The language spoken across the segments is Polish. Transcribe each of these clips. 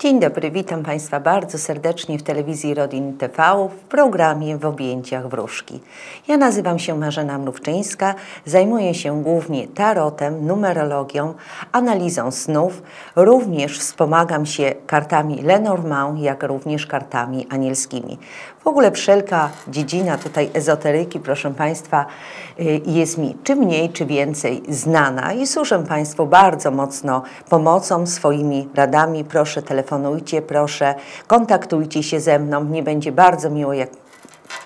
Dzień dobry, witam Państwa bardzo serdecznie w telewizji Rodin TV w programie W objęciach wróżki. Ja nazywam się Marzena Mrówczyńska, zajmuję się głównie tarotem, numerologią, analizą snów, również wspomagam się kartami Lenormand, jak również kartami anielskimi. W ogóle wszelka dziedzina tutaj ezoteryki, proszę Państwa, y, jest mi czy mniej, czy więcej znana i służę Państwu bardzo mocno pomocą, swoimi radami. Proszę telefonujcie, proszę kontaktujcie się ze mną. Mnie będzie bardzo miło, jak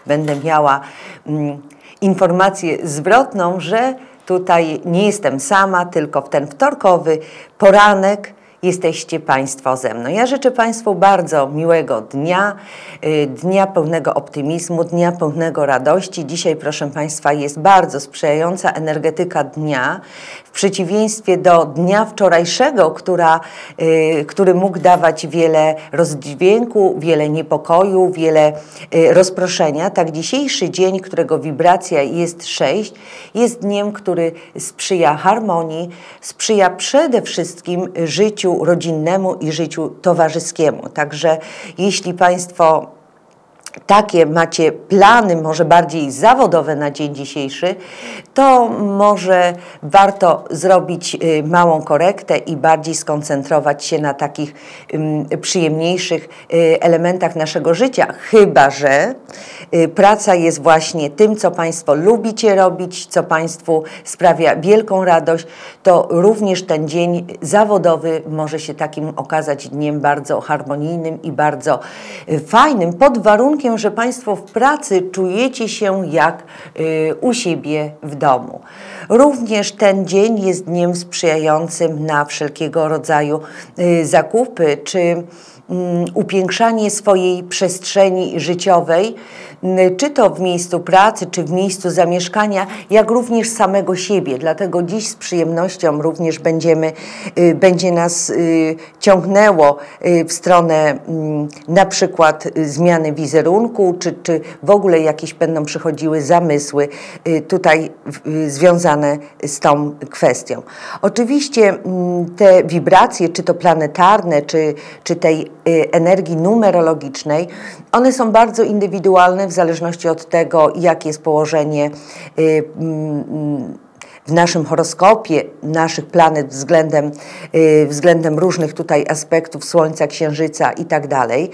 będę miała mm, informację zwrotną, że tutaj nie jestem sama, tylko w ten wtorkowy poranek jesteście Państwo ze mną. Ja życzę Państwu bardzo miłego dnia, y, dnia pełnego optymizmu, dnia pełnego radości. Dzisiaj, proszę Państwa, jest bardzo sprzyjająca energetyka dnia, w przeciwieństwie do dnia wczorajszego, która, y, który mógł dawać wiele rozdźwięku, wiele niepokoju, wiele y, rozproszenia. Tak dzisiejszy dzień, którego wibracja jest 6, jest dniem, który sprzyja harmonii, sprzyja przede wszystkim życiu rodzinnemu i życiu towarzyskiemu. Także jeśli Państwo takie macie plany, może bardziej zawodowe na dzień dzisiejszy, to może warto zrobić y, małą korektę i bardziej skoncentrować się na takich przyjemniejszych y, elementach naszego życia. Chyba, że y, praca jest właśnie tym, co Państwo lubicie robić, co Państwu sprawia wielką radość, to również ten dzień zawodowy może się takim okazać dniem bardzo harmonijnym i bardzo fajnym, pod warunkiem, że Państwo w pracy czujecie się jak y, u siebie w domu. Również ten dzień jest dniem sprzyjającym na wszelkiego rodzaju y, zakupy czy mm, upiększanie swojej przestrzeni życiowej czy to w miejscu pracy, czy w miejscu zamieszkania, jak również samego siebie. Dlatego dziś z przyjemnością również będziemy, y, będzie nas y, ciągnęło y, w stronę na przykład zmiany wizerunku, czy, czy w ogóle jakieś będą przychodziły zamysły tutaj związane z tą kwestią. Oczywiście te wibracje, czy to planetarne, czy, czy tej energii numerologicznej, one są bardzo indywidualne w zależności od tego, jakie jest położenie y, mm, w naszym horoskopie, naszych planet względem, y, względem różnych tutaj aspektów Słońca, Księżyca i tak dalej.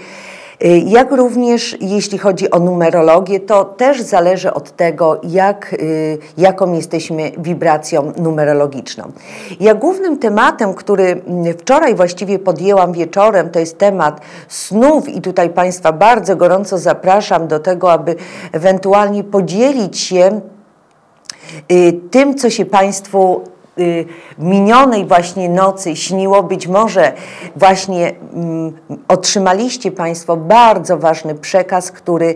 Y, jak również jeśli chodzi o numerologię, to też zależy od tego, jak, y, jaką jesteśmy wibracją numerologiczną. Ja głównym tematem, który mm, wczoraj właściwie podjęłam wieczorem, to jest temat snów i tutaj Państwa bardzo gorąco zapraszam do tego, aby ewentualnie podzielić się y, tym, co się Państwu minionej właśnie nocy śniło, być może właśnie mm, otrzymaliście Państwo bardzo ważny przekaz, który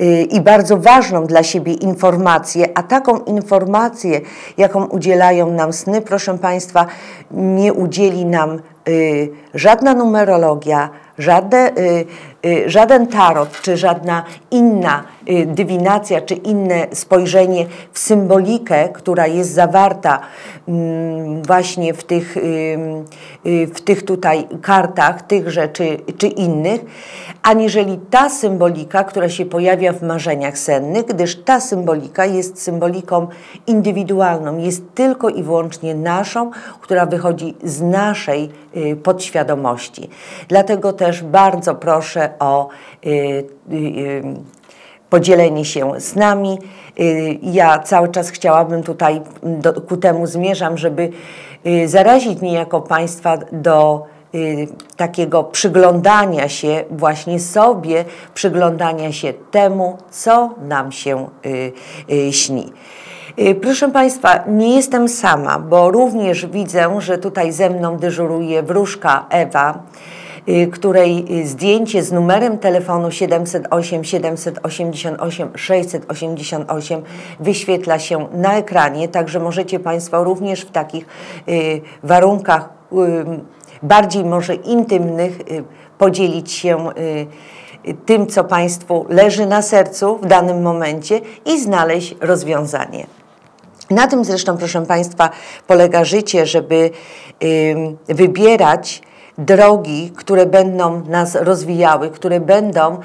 y, i bardzo ważną dla siebie informację, a taką informację, jaką udzielają nam sny, proszę Państwa, nie udzieli nam y, żadna numerologia, żadne, y, y, żaden tarot, czy żadna inna y, dywinacja, czy inne spojrzenie w symbolikę, która jest zawarta mm, właśnie w tych, w tych tutaj kartach, tych rzeczy, czy innych, aniżeli ta symbolika, która się pojawia w marzeniach sennych, gdyż ta symbolika jest symboliką indywidualną, jest tylko i wyłącznie naszą, która wychodzi z naszej podświadomości. Dlatego też bardzo proszę o y, y, y, podzielenie się z nami. Ja cały czas chciałabym tutaj do, ku temu zmierzam, żeby zarazić niejako Państwa do takiego przyglądania się właśnie sobie, przyglądania się temu, co nam się śni. Proszę Państwa, nie jestem sama, bo również widzę, że tutaj ze mną dyżuruje wróżka Ewa. Y, której y, zdjęcie z numerem telefonu 708 788 688 wyświetla się na ekranie, także możecie Państwo również w takich y, warunkach bardziej może intymnych podzielić się tym, co Państwu leży na sercu w danym momencie i znaleźć rozwiązanie. Na tym zresztą, proszę Państwa, polega życie, żeby wybierać drogi, które będą nas rozwijały, które będą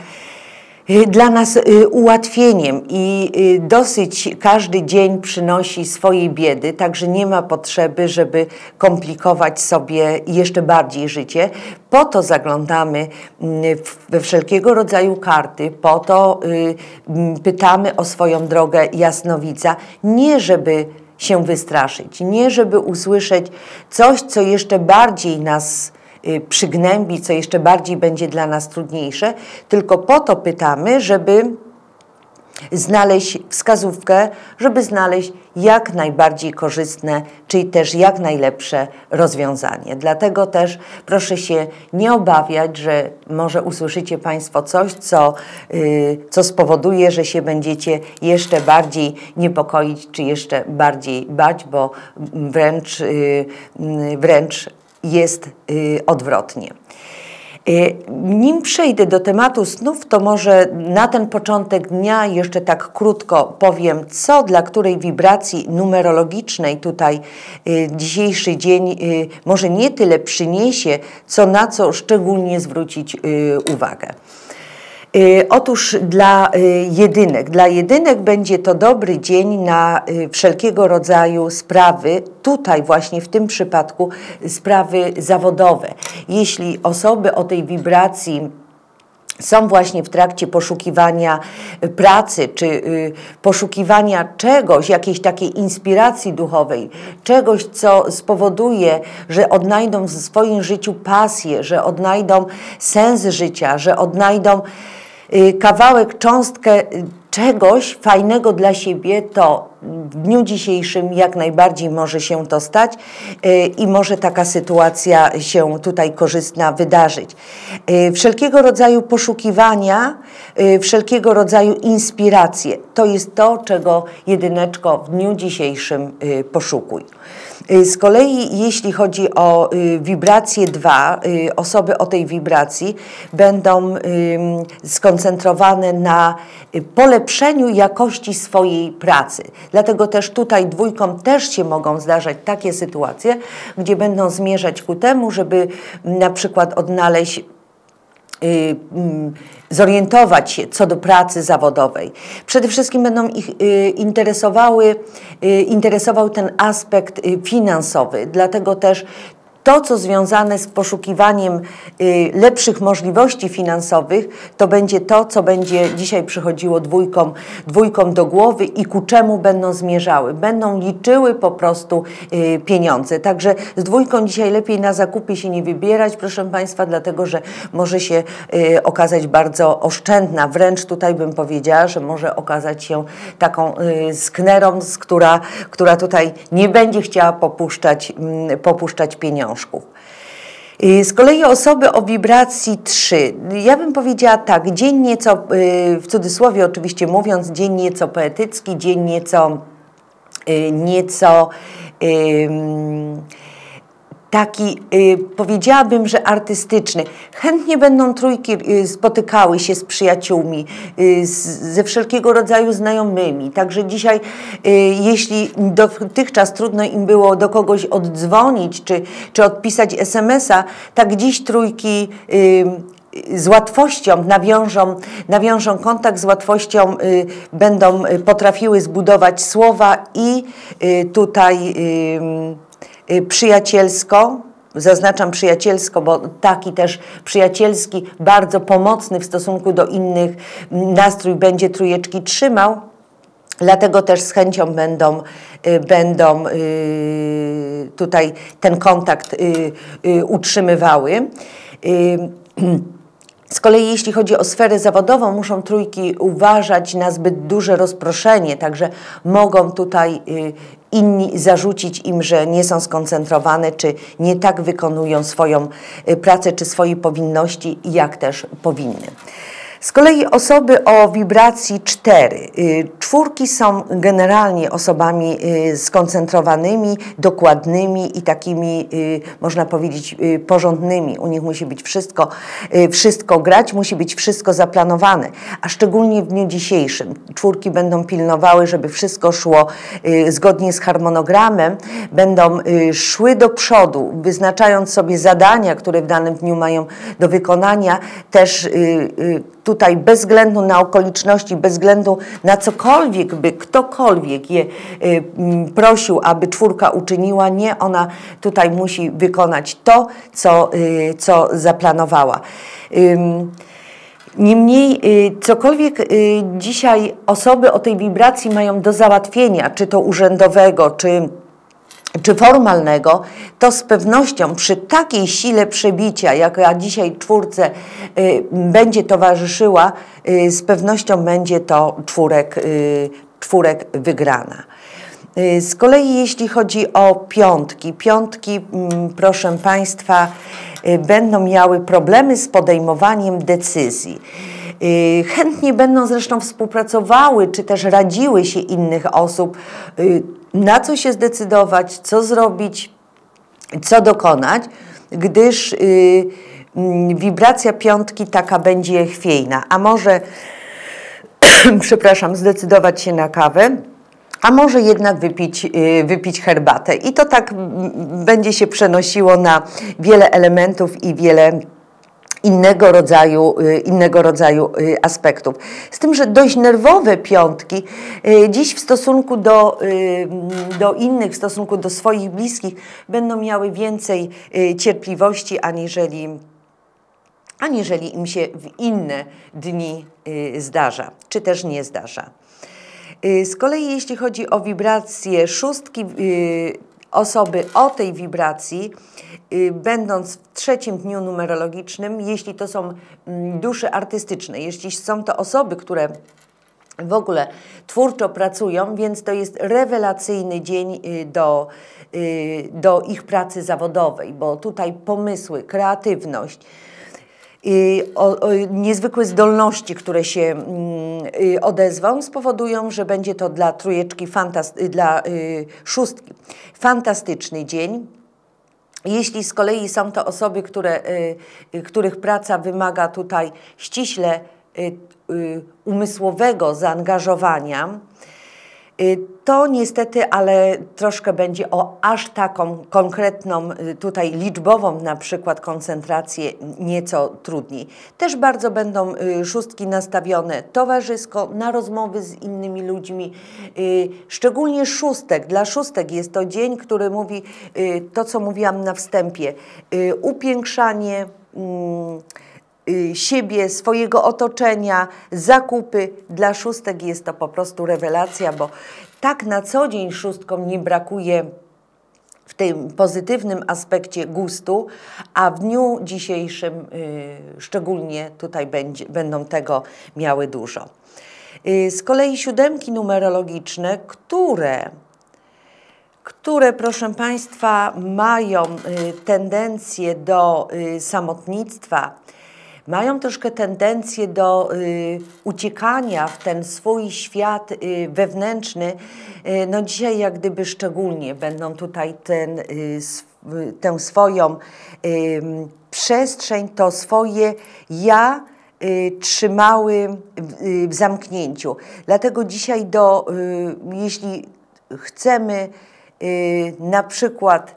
Y, dla nas y, ułatwieniem i y, dosyć każdy dzień przynosi swojej biedy, także nie ma potrzeby, żeby komplikować sobie jeszcze bardziej życie. Po to zaglądamy mm, we wszelkiego rodzaju karty, po to mm, pytamy o swoją drogę jasnowidza, nie żeby się wystraszyć, nie żeby usłyszeć coś, co jeszcze bardziej nas przygnębi, co jeszcze bardziej będzie dla nas trudniejsze, tylko po to pytamy, żeby znaleźć wskazówkę, żeby znaleźć jak najbardziej korzystne, czyli też jak najlepsze rozwiązanie. Dlatego też proszę się nie obawiać, że może usłyszycie Państwo coś, co, yy, co spowoduje, że się będziecie jeszcze bardziej niepokoić, czy jeszcze bardziej bać, bo wręcz, yy, wręcz jest y, odwrotnie. Y, nim przejdę do tematu snów, to może na ten początek dnia jeszcze tak krótko powiem, co dla której wibracji numerologicznej tutaj y, dzisiejszy dzień może nie tyle przyniesie, co na co szczególnie zwrócić uwagę. Y, otóż dla y, jedynek, dla jedynek będzie to dobry dzień na y, wszelkiego rodzaju sprawy, tutaj właśnie w tym przypadku sprawy zawodowe. Jeśli osoby o tej wibracji są właśnie w trakcie poszukiwania pracy, czy poszukiwania czegoś, jakiejś takiej inspiracji duchowej, czegoś, co spowoduje, że odnajdą w swoim życiu pasję, że odnajdą sens życia, że odnajdą kawałek, cząstkę y, czegoś fajnego dla siebie, to w dniu dzisiejszym jak najbardziej może się to stać y, i może taka sytuacja się tutaj korzystna wydarzyć. Wszelkiego rodzaju poszukiwania, wszelkiego rodzaju inspiracje to jest to, czego jedyneczko w dniu dzisiejszym poszukuj. Y, z kolei jeśli chodzi o y, wibrację 2, y, osoby o tej wibracji będą skoncentrowane na polepszeniu jakości swojej pracy. Dlatego też tutaj dwójkom też się mogą zdarzać takie sytuacje, gdzie będą zmierzać ku temu, żeby na przykład odnaleźć zorientować się co do pracy zawodowej. Przede wszystkim będą ich y, interesowały, y, interesował ten aspekt finansowy, dlatego też to, co związane z poszukiwaniem y, lepszych możliwości finansowych, to będzie to, co będzie dzisiaj przychodziło dwójkom, dwójkom do głowy i ku czemu będą zmierzały. Będą liczyły po prostu y, pieniądze. Także z dwójką dzisiaj lepiej na zakupy się nie wybierać, proszę Państwa, dlatego że może się y, okazać bardzo oszczędna. Wręcz tutaj bym powiedziała, że może okazać się taką sknerą, która, która tutaj nie będzie chciała popuszczać, mm, popuszczać pieniążków. Y, z kolei osoby o wibracji 3. Ja bym powiedziała tak, dzień nieco, y, w cudzysłowie oczywiście mówiąc, dzień nieco poetycki, dzień nieco, y, nieco taki, y, powiedziałabym, że artystyczny. Chętnie będą trójki y, spotykały się z przyjaciółmi, y, ze wszelkiego rodzaju znajomymi. Także dzisiaj, jeśli dotychczas trudno im było do kogoś oddzwonić czy, czy odpisać SMS-a, tak dziś trójki z łatwością nawiążą, nawiążą kontakt, z łatwością będą potrafiły zbudować słowa i tutaj przyjacielsko, zaznaczam przyjacielsko, bo taki też przyjacielski, bardzo pomocny w stosunku do innych nastrój będzie trójeczki trzymał. Dlatego też z chęcią będą, y, będą y, tutaj ten kontakt utrzymywały. Z kolei jeśli chodzi o sferę zawodową, muszą trójki uważać na zbyt duże rozproszenie, także mogą tutaj inni zarzucić im, że nie są skoncentrowane, czy nie tak wykonują swoją y, pracę, czy swoje powinności, jak też powinny. Z kolei osoby o wibracji 4, czwórki są generalnie osobami y, skoncentrowanymi, dokładnymi i takimi, y, można powiedzieć, y, porządnymi. U nich musi być wszystko, wszystko grać, musi być wszystko zaplanowane, a szczególnie w dniu dzisiejszym. Czwórki będą pilnowały, żeby wszystko szło zgodnie z harmonogramem, będą szły do przodu, wyznaczając sobie zadania, które w danym dniu mają do wykonania, też tutaj bez względu na okoliczności, bez względu na cokolwiek by ktokolwiek je y, prosił, aby czwórka uczyniła, nie, ona tutaj musi wykonać to, co, y, co zaplanowała. Niemniej, y, cokolwiek dzisiaj osoby o tej wibracji mają do załatwienia, czy to urzędowego, czy czy formalnego, to z pewnością przy takiej sile przebicia, jaka dzisiaj czwórce y, będzie towarzyszyła, y, z pewnością będzie to czwórek, y, czwórek wygrana. Y, z kolei jeśli chodzi o piątki, piątki, mm, proszę Państwa, y, będą miały problemy z podejmowaniem decyzji. Y, chętnie będą zresztą współpracowały, czy też radziły się innych osób na co się zdecydować, co zrobić, co dokonać, gdyż yy, wibracja piątki taka będzie chwiejna. A może, przepraszam, zdecydować się na kawę, a może jednak wypić, yy, wypić herbatę. I to tak będzie się przenosiło na wiele elementów i wiele innego rodzaju, y, innego rodzaju y, aspektów. Z tym, że dość nerwowe piątki y, dziś w stosunku do, do innych, w stosunku do swoich bliskich będą miały więcej cierpliwości aniżeli aniżeli im się w inne dni zdarza, czy też nie zdarza. Z kolei jeśli chodzi o wibracje szóstki, osoby o tej wibracji, będąc w trzecim dniu numerologicznym, jeśli to są mm, dusze artystyczne, jeśli są to osoby, które w ogóle twórczo pracują, więc to jest rewelacyjny dzień y, do, y, do ich pracy zawodowej, bo tutaj pomysły, kreatywność, o, o, niezwykłe zdolności, które się mm, y, odezwą, spowodują, że będzie to dla trójeczki, y, dla y, szóstki fantastyczny dzień. Jeśli z kolei są to osoby, które, których praca wymaga tutaj ściśle umysłowego zaangażowania, Y, to niestety, ale troszkę będzie o aż taką konkretną, y, tutaj liczbową na przykład koncentrację nieco trudniej. Też bardzo będą y, szóstki nastawione towarzysko, na rozmowy z innymi ludźmi. Szczególnie szóstek. Dla szóstek jest to dzień, który mówi to, co mówiłam na wstępie. Upiększanie, mm, Y, siebie, swojego otoczenia, zakupy. Dla szóstek jest to po prostu rewelacja, bo tak na co dzień szóstkom nie brakuje w tym pozytywnym aspekcie gustu, a w dniu dzisiejszym y, szczególnie tutaj będzie, będą tego miały dużo. Y, z kolei siódemki numerologiczne, które które, proszę Państwa, mają y, tendencję do y, samotnictwa, mają troszkę tendencję do y, uciekania w ten swój świat y, wewnętrzny. Y, no dzisiaj jak gdyby szczególnie będą tutaj ten, y, tę swoją y, przestrzeń, to swoje ja y, trzymały w, w, zamknięciu. Dlatego dzisiaj do, jeśli chcemy na przykład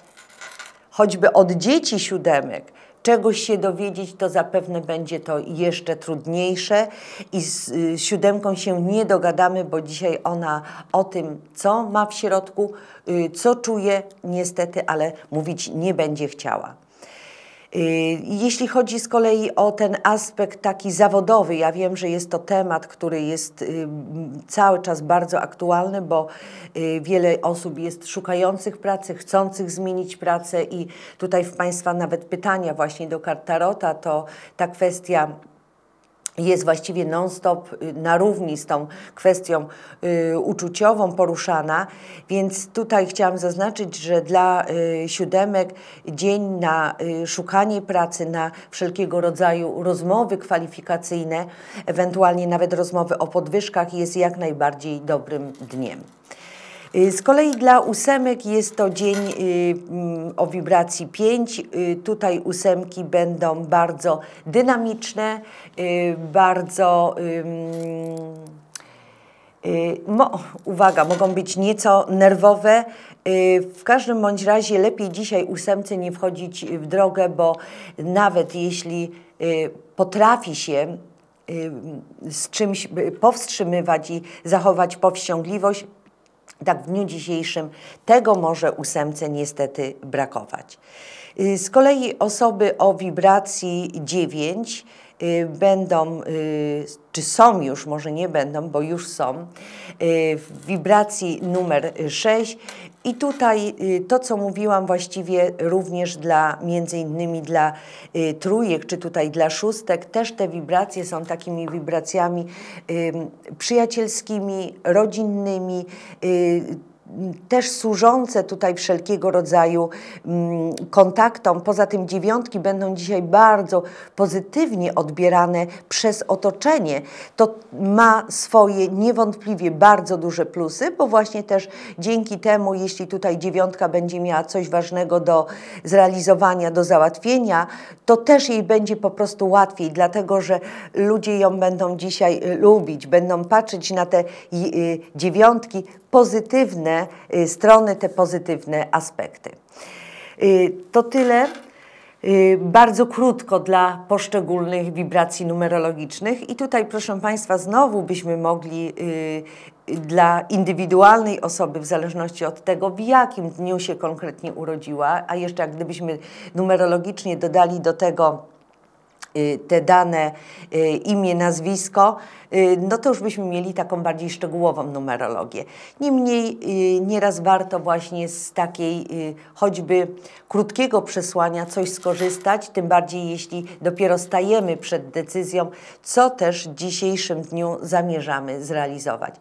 choćby od dzieci siódemek, czegoś się dowiedzieć, to zapewne będzie to jeszcze trudniejsze i z y, siódemką się nie dogadamy, bo dzisiaj ona o tym, co ma w środku, y, co czuje, niestety, ale mówić nie będzie chciała. Y, jeśli chodzi z kolei o ten aspekt taki zawodowy, ja wiem, że jest to temat, który jest y, cały czas bardzo aktualny, bo y, wiele osób jest szukających pracy, chcących zmienić pracę i tutaj w Państwa nawet pytania właśnie do kart Tarota, to ta kwestia jest właściwie non-stop y, na równi z tą kwestią y, uczuciową poruszana, więc tutaj chciałam zaznaczyć, że dla y, siódemek dzień na szukanie pracy, na wszelkiego rodzaju rozmowy kwalifikacyjne, ewentualnie nawet rozmowy o podwyżkach jest jak najbardziej dobrym dniem. Y, z kolei dla ósemek jest to dzień y, mm, o wibracji 5. Y, tutaj ósemki będą bardzo dynamiczne, bardzo. Mo, uwaga, mogą być nieco nerwowe. W każdym bądź razie lepiej dzisiaj ósemce nie wchodzić w drogę, bo nawet jeśli potrafi się z czymś powstrzymywać i zachować powściągliwość, tak w dniu dzisiejszym tego może ósemce niestety brakować. Y, z kolei osoby o wibracji 9 y, będą, y, czy są już, może nie będą, bo już są, w wibracji numer 6 i tutaj to, co mówiłam właściwie również dla, między innymi dla trójek, czy tutaj dla szóstek, też te wibracje są takimi wibracjami przyjacielskimi, rodzinnymi, też służące tutaj wszelkiego rodzaju mm, kontaktom. Poza tym dziewiątki będą dzisiaj bardzo pozytywnie odbierane przez otoczenie. To ma swoje niewątpliwie bardzo duże plusy, bo właśnie też dzięki temu, jeśli tutaj dziewiątka będzie miała coś ważnego do zrealizowania, do załatwienia, to też jej będzie po prostu łatwiej, dlatego że ludzie ją będą dzisiaj y, lubić, będą patrzeć na te y, dziewiątki pozytywne y, strony, te pozytywne aspekty. Y, to tyle. Y, bardzo krótko dla poszczególnych wibracji numerologicznych, i tutaj, proszę Państwa, znowu byśmy mogli dla indywidualnej osoby, w zależności od tego, w jakim dniu się konkretnie urodziła, a jeszcze jak gdybyśmy numerologicznie dodali do tego te dane, imię, nazwisko, Y, no to już byśmy mieli taką bardziej szczegółową numerologię. Niemniej y, nieraz warto właśnie z takiej y, choćby krótkiego przesłania coś skorzystać, tym bardziej jeśli dopiero stajemy przed decyzją, co też w dzisiejszym dniu zamierzamy zrealizować.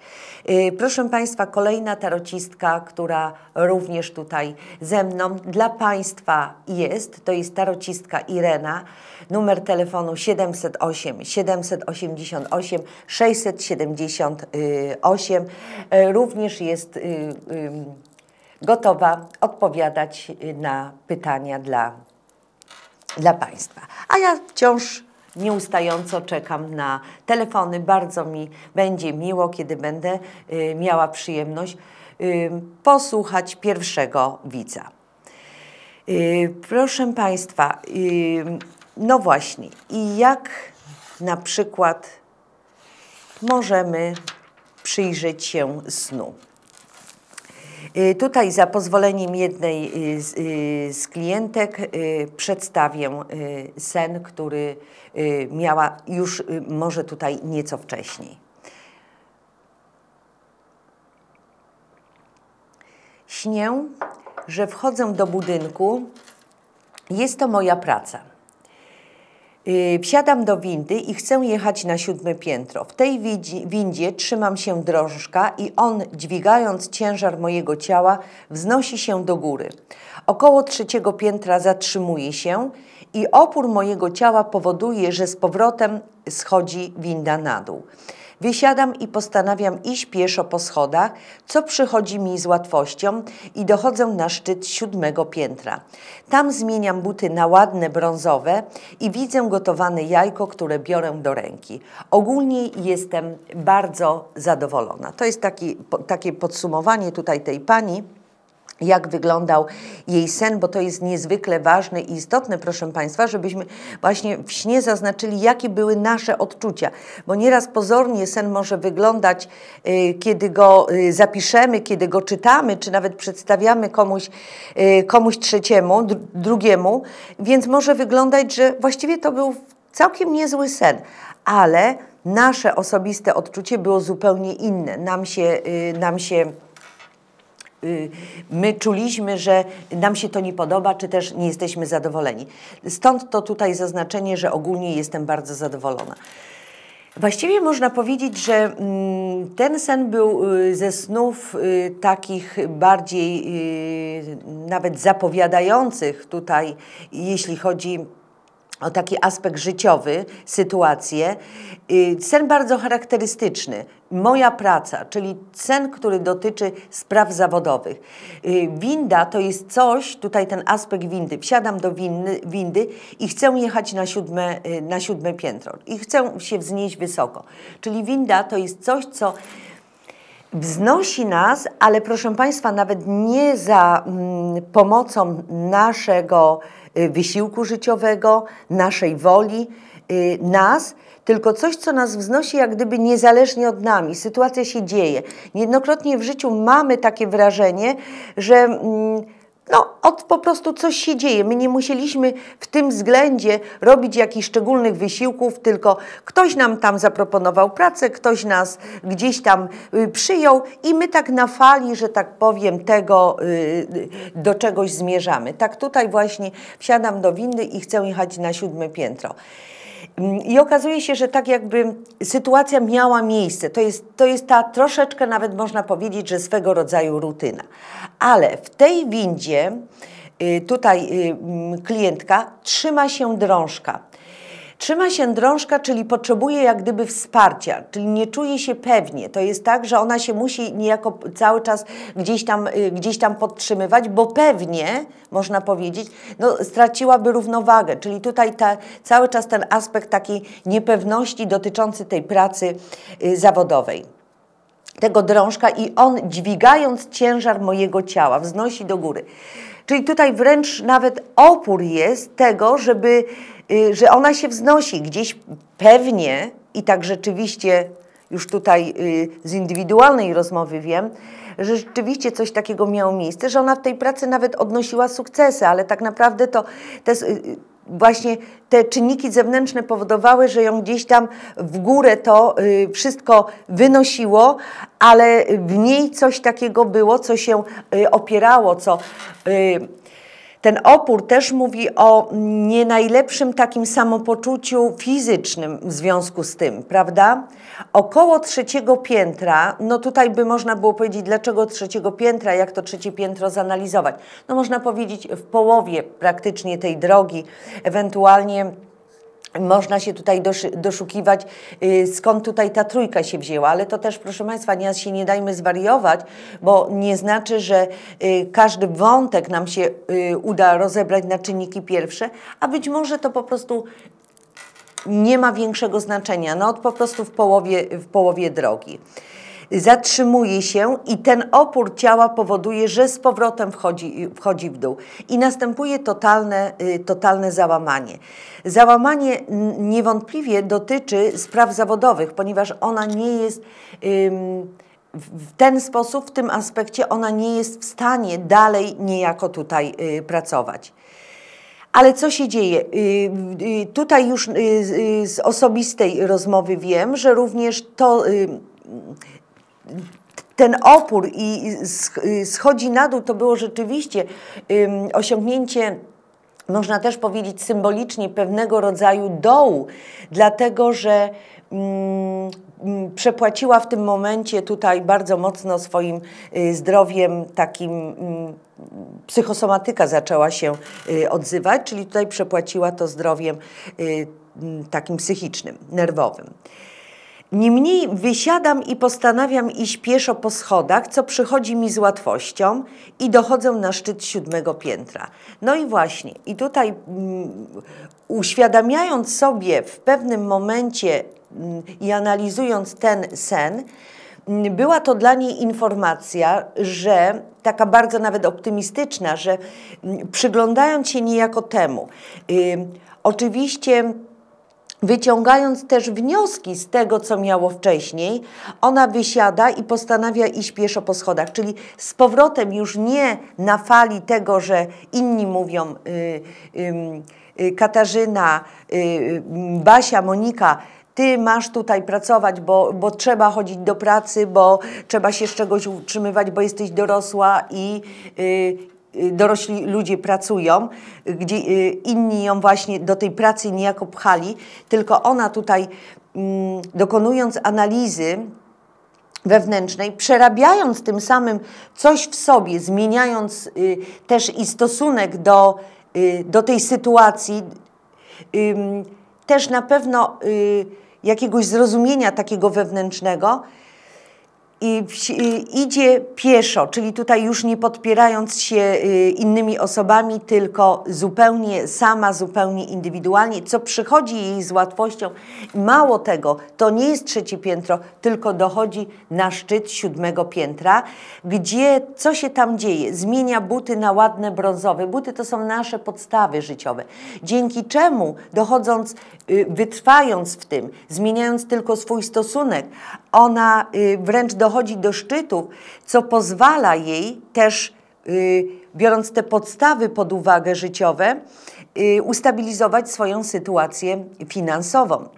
Proszę Państwa, kolejna tarocistka, która również tutaj ze mną dla Państwa jest, to jest tarocistka Irena, numer telefonu 708 788 678 e, również jest y, y, gotowa odpowiadać na pytania dla, dla Państwa. A ja wciąż nieustająco czekam na telefony. Bardzo mi będzie miło, kiedy będę y, miała przyjemność posłuchać pierwszego widza. Proszę Państwa, no właśnie, i jak na przykład możemy przyjrzeć się snu. Y, tutaj za pozwoleniem jednej y, z, y, z, klientek przedstawię sen, który miała już może tutaj nieco wcześniej. Śnię, że wchodzę do budynku. Jest to moja praca. Y, wsiadam do windy i chcę jechać na siódme piętro. W tej windzie trzymam się drążka i on, dźwigając ciężar mojego ciała, wznosi się do góry. Około trzeciego piętra zatrzymuje się i opór mojego ciała powoduje, że z powrotem schodzi winda na dół. Wysiadam i postanawiam iść pieszo po schodach, co przychodzi mi z łatwością i dochodzę na szczyt siódmego piętra. Tam zmieniam buty na ładne brązowe i widzę gotowane jajko, które biorę do ręki. Ogólnie jestem bardzo zadowolona. To jest taki, takie podsumowanie tutaj tej pani jak wyglądał jej sen, bo to jest niezwykle ważne i istotne, proszę Państwa, żebyśmy właśnie w śnie zaznaczyli, jakie były nasze odczucia, bo nieraz pozornie sen może wyglądać, y, kiedy go y, zapiszemy, kiedy go czytamy, czy nawet przedstawiamy komuś, y, komuś trzeciemu, drugiemu, więc może wyglądać, że właściwie to był całkiem niezły sen, ale nasze osobiste odczucie było zupełnie inne. Nam się, nam się my czuliśmy, że nam się to nie podoba, czy też nie jesteśmy zadowoleni. Stąd to tutaj zaznaczenie, że ogólnie jestem bardzo zadowolona. Właściwie można powiedzieć, że mm, ten sen był y, ze snów y, takich bardziej y, nawet zapowiadających tutaj, jeśli chodzi o taki aspekt życiowy, sytuację. Sen bardzo charakterystyczny. Moja praca, czyli sen, który dotyczy spraw zawodowych. Winda to jest coś, tutaj ten aspekt windy. Wsiadam do windy, windy i chcę jechać na siódme, na siódme piętro i chcę się wznieść wysoko. Czyli winda to jest coś, co wznosi nas, ale proszę Państwa, nawet nie za mm, pomocą naszego Y, wysiłku życiowego, naszej woli, y, nas, tylko coś, co nas wznosi jak gdyby niezależnie od nami. Sytuacja się dzieje. Niejednokrotnie w życiu mamy takie wrażenie, że mm, no, od po prostu coś się dzieje. My nie musieliśmy w tym względzie robić jakichś szczególnych wysiłków, tylko ktoś nam tam zaproponował pracę, ktoś nas gdzieś tam y, przyjął i my tak na fali, że tak powiem, tego y, do czegoś zmierzamy. Tak tutaj właśnie wsiadam do windy i chcę jechać na siódme piętro. I okazuje się, że tak jakby sytuacja miała miejsce. To jest, to jest ta troszeczkę nawet można powiedzieć, że swego rodzaju rutyna. Ale w tej windzie y, tutaj y, klientka trzyma się drążka. Trzyma się drążka, czyli potrzebuje jak gdyby wsparcia, czyli nie czuje się pewnie. To jest tak, że ona się musi niejako cały czas gdzieś tam, y, gdzieś tam podtrzymywać, bo pewnie, można powiedzieć, no, straciłaby równowagę. Czyli tutaj ta, cały czas ten aspekt takiej niepewności dotyczący tej pracy y, zawodowej tego drążka i on dźwigając ciężar mojego ciała wznosi do góry. Czyli tutaj wręcz nawet opór jest tego, żeby że ona się wznosi gdzieś pewnie i tak rzeczywiście już tutaj y, z indywidualnej rozmowy wiem, że rzeczywiście coś takiego miało miejsce, że ona w tej pracy nawet odnosiła sukcesy, ale tak naprawdę to te, y, właśnie te czynniki zewnętrzne powodowały, że ją gdzieś tam w górę to wszystko wynosiło, ale w niej coś takiego było, co się opierało, co ten opór też mówi o nie najlepszym takim samopoczuciu fizycznym w związku z tym, prawda? Około trzeciego piętra, no tutaj by można było powiedzieć, dlaczego trzeciego piętra, jak to trzecie piętro zanalizować. No można powiedzieć w połowie praktycznie tej drogi, ewentualnie można się tutaj doszukiwać, y, skąd tutaj ta trójka się wzięła, ale to też, proszę Państwa, nie, się nie dajmy zwariować, bo nie znaczy, że y, każdy wątek nam się y, uda rozebrać na czynniki pierwsze, a być może to po prostu nie ma większego znaczenia, no po prostu w połowie, w połowie drogi zatrzymuje się i ten opór ciała powoduje, że z powrotem wchodzi, wchodzi w dół i następuje totalne, y, totalne załamanie. Załamanie niewątpliwie dotyczy spraw zawodowych, ponieważ ona nie jest w ten sposób, w tym aspekcie, ona nie jest w stanie dalej niejako tutaj y, pracować. Ale co się dzieje? Y, tutaj już z osobistej rozmowy wiem, że również to ten opór i schodzi na dół, to było rzeczywiście osiągnięcie można też powiedzieć symbolicznie pewnego rodzaju dołu, dlatego że mm, mm, przepłaciła w tym momencie tutaj bardzo mocno swoim y, zdrowiem takim mm, psychosomatyka zaczęła się y, odzywać, czyli tutaj przepłaciła to zdrowiem y, takim psychicznym, nerwowym. Niemniej wysiadam i postanawiam iść pieszo po schodach, co przychodzi mi z łatwością i dochodzę na szczyt siódmego piętra. No i właśnie, i tutaj um, uświadamiając sobie w pewnym momencie um, i analizując ten sen, um, była to dla niej informacja, że taka bardzo nawet optymistyczna, że przyglądając się niejako temu, oczywiście Wyciągając też wnioski z tego, co miało wcześniej, ona wysiada i postanawia iść pieszo po schodach, czyli z powrotem już nie na fali tego, że inni mówią y, y, y, Katarzyna, y, Basia, Monika, ty masz tutaj pracować, bo, bo trzeba chodzić do pracy, bo trzeba się z czegoś utrzymywać, bo jesteś dorosła i, Y, dorośli ludzie pracują, gdzie y, inni ją właśnie do tej pracy niejako pchali, tylko ona tutaj mm, dokonując analizy wewnętrznej, przerabiając tym samym coś w sobie, zmieniając y, też i stosunek do, y, do tej sytuacji, y, też na pewno y, jakiegoś zrozumienia takiego wewnętrznego, i idzie pieszo, czyli tutaj już nie podpierając się y, innymi osobami, tylko zupełnie sama, zupełnie indywidualnie, co przychodzi jej z łatwością. Mało tego, to nie jest trzecie piętro, tylko dochodzi na szczyt siódmego piętra, gdzie co się tam dzieje? Zmienia buty na ładne brązowe. Buty to są nasze podstawy życiowe. Dzięki czemu dochodząc, y, wytrwając w tym, zmieniając tylko swój stosunek, ona y, wręcz dochodzi do szczytów, co pozwala jej też, y, biorąc te podstawy pod uwagę życiowe, y, ustabilizować swoją sytuację finansową.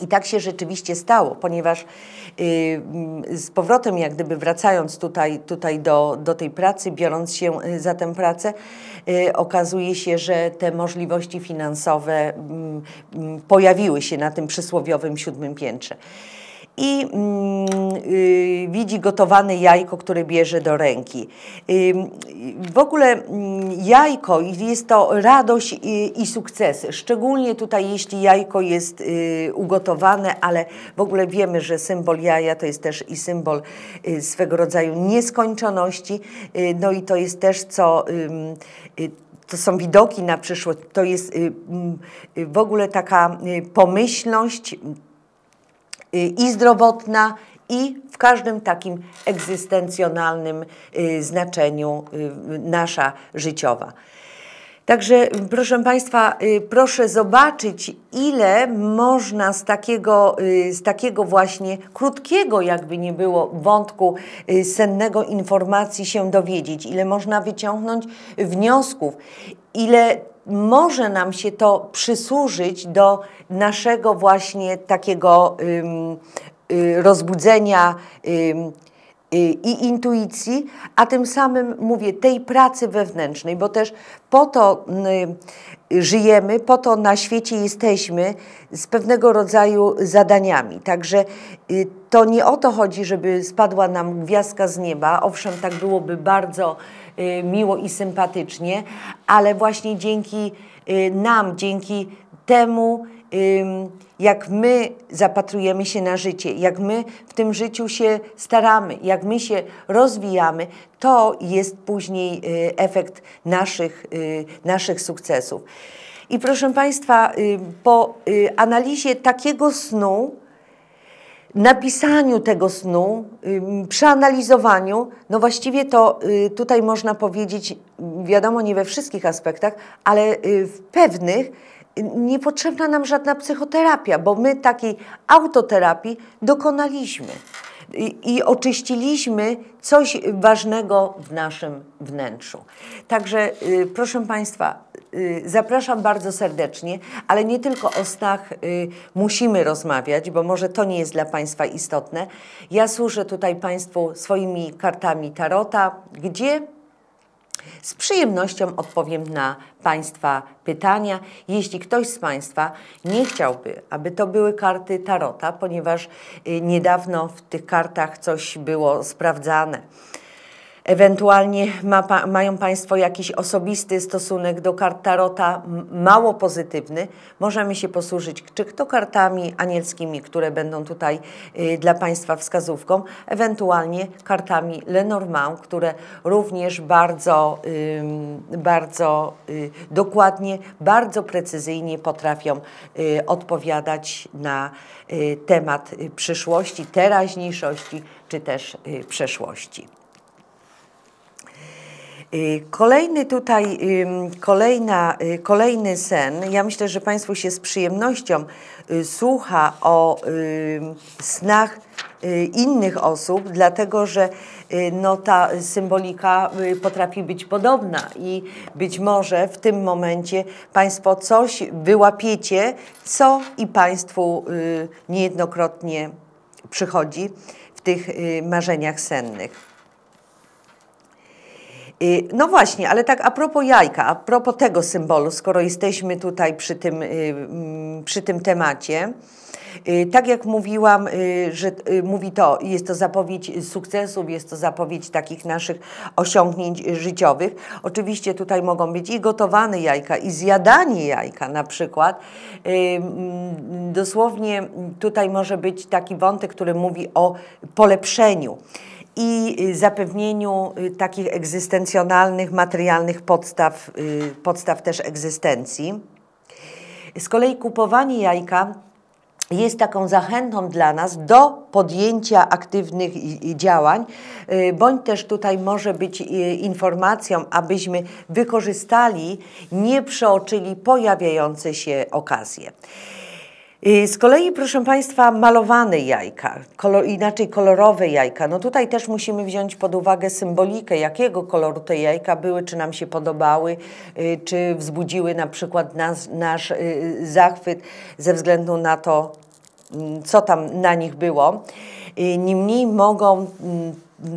I tak się rzeczywiście stało, ponieważ z powrotem, jak gdyby wracając tutaj, tutaj do, do tej pracy, biorąc się za tę pracę, okazuje się, że te możliwości finansowe pojawiły się na tym przysłowiowym siódmym piętrze i mm, y, widzi gotowane jajko, które bierze do ręki. Y, w ogóle y, jajko jest to radość i, i sukcesy, szczególnie tutaj jeśli jajko jest y, ugotowane, ale w ogóle wiemy, że symbol jaja to jest też i symbol y, swego rodzaju nieskończoności, y, no i to jest też co to są widoki na przyszłość, to jest w ogóle taka pomyślność, i zdrowotna, i w każdym takim egzystencjonalnym y, znaczeniu y, nasza życiowa. Także proszę Państwa, proszę zobaczyć, ile można z takiego, z takiego właśnie krótkiego, jakby nie było, wątku sennego informacji się dowiedzieć, ile można wyciągnąć wniosków, ile może nam się to przysłużyć do naszego właśnie takiego y, rozbudzenia y, i intuicji, a tym samym mówię tej pracy wewnętrznej, bo też po to y, żyjemy, po to na świecie jesteśmy z pewnego rodzaju zadaniami. Także to nie o to chodzi, żeby spadła nam gwiazdka z nieba. Owszem, tak byłoby bardzo miło i sympatycznie, ale właśnie dzięki y, nam, dzięki temu, jak my zapatrujemy się na życie, jak my w tym życiu się staramy, jak my się rozwijamy, to jest później y, efekt naszych, y, naszych sukcesów. I proszę Państwa, y, po analizie takiego snu, napisaniu tego snu, przeanalizowaniu, no właściwie to tutaj można powiedzieć, wiadomo, nie we wszystkich aspektach, ale w pewnych, niepotrzebna nam żadna psychoterapia, bo my takiej autoterapii dokonaliśmy i, oczyściliśmy coś ważnego w naszym wnętrzu. Także y, proszę Państwa, y, zapraszam bardzo serdecznie, ale nie tylko o snach y, musimy rozmawiać, bo może to nie jest dla Państwa istotne. Ja służę tutaj Państwu swoimi kartami Tarota, gdzie z przyjemnością odpowiem na Państwa pytania. Jeśli ktoś z Państwa nie chciałby, aby to były karty Tarota, ponieważ y, niedawno w tych kartach coś było sprawdzane, Ewentualnie ma, mają Państwo jakiś osobisty stosunek do kart Tarota, mało pozytywny. Możemy się posłużyć czy to kartami anielskimi, które będą tutaj y, dla Państwa wskazówką, ewentualnie kartami Lenormand, które również bardzo, y, bardzo y, dokładnie, bardzo precyzyjnie potrafią y, odpowiadać na y, temat y, przyszłości, teraźniejszości czy też przeszłości. Y, kolejny tutaj, kolejna, y, kolejny sen. Ja myślę, że Państwu się z przyjemnością y, słucha o snach innych osób, dlatego że no, ta symbolika potrafi być podobna i być może w tym momencie Państwo coś wyłapiecie, co i Państwu niejednokrotnie przychodzi w tych marzeniach sennych. Y, no właśnie, ale tak a propos jajka, a propos tego symbolu, skoro jesteśmy tutaj przy tym, y, mm, przy tym temacie, y, tak jak mówiłam, że mówi to, jest to zapowiedź sukcesów, jest to zapowiedź takich naszych osiągnięć życiowych. Oczywiście tutaj mogą być i gotowane jajka, i zjadanie jajka na przykład. Mm, dosłownie tutaj może być taki wątek, który mówi o polepszeniu i y, zapewnieniu y, takich egzystencjonalnych, materialnych podstaw, y, podstaw też egzystencji. Z kolei kupowanie jajka jest taką zachętą dla nas do podjęcia aktywnych działań, bądź też tutaj może być informacją, abyśmy wykorzystali, nie przeoczyli pojawiające się okazje. Y, z kolei, proszę Państwa, malowane jajka, kolor, inaczej kolorowe jajka. No tutaj też musimy wziąć pod uwagę symbolikę, jakiego koloru te jajka były, czy nam się podobały, y, czy wzbudziły na przykład nas, nasz y, zachwyt ze względu na to, mm, co tam na nich było. Niemniej mogą mm,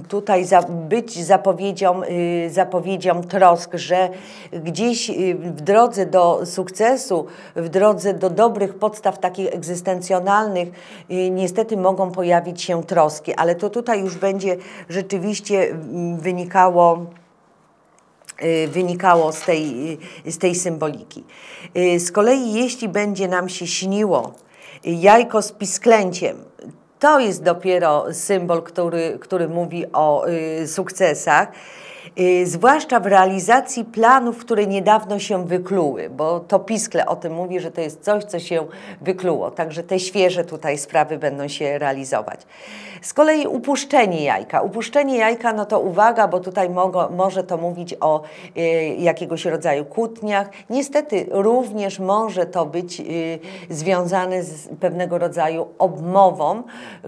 tutaj za, być zapowiedzią, y, zapowiedzią trosk, że gdzieś y, w drodze do sukcesu, w drodze do dobrych podstaw takich egzystencjonalnych y, niestety mogą pojawić się troski, ale to tutaj już będzie rzeczywiście wynikało wynikało z tej, z tej symboliki. Z kolei jeśli będzie nam się śniło jajko z pisklęciem, to jest dopiero symbol, który, który mówi o y, sukcesach. Y, zwłaszcza w realizacji planów, które niedawno się wykluły, bo to Piskle o tym mówi, że to jest coś, co się wykluło, także te świeże tutaj sprawy będą się realizować. Z kolei upuszczenie jajka. Upuszczenie jajka, no to uwaga, bo tutaj może to mówić o y, jakiegoś rodzaju kłótniach. Niestety również może to być y, związane z pewnego rodzaju obmową,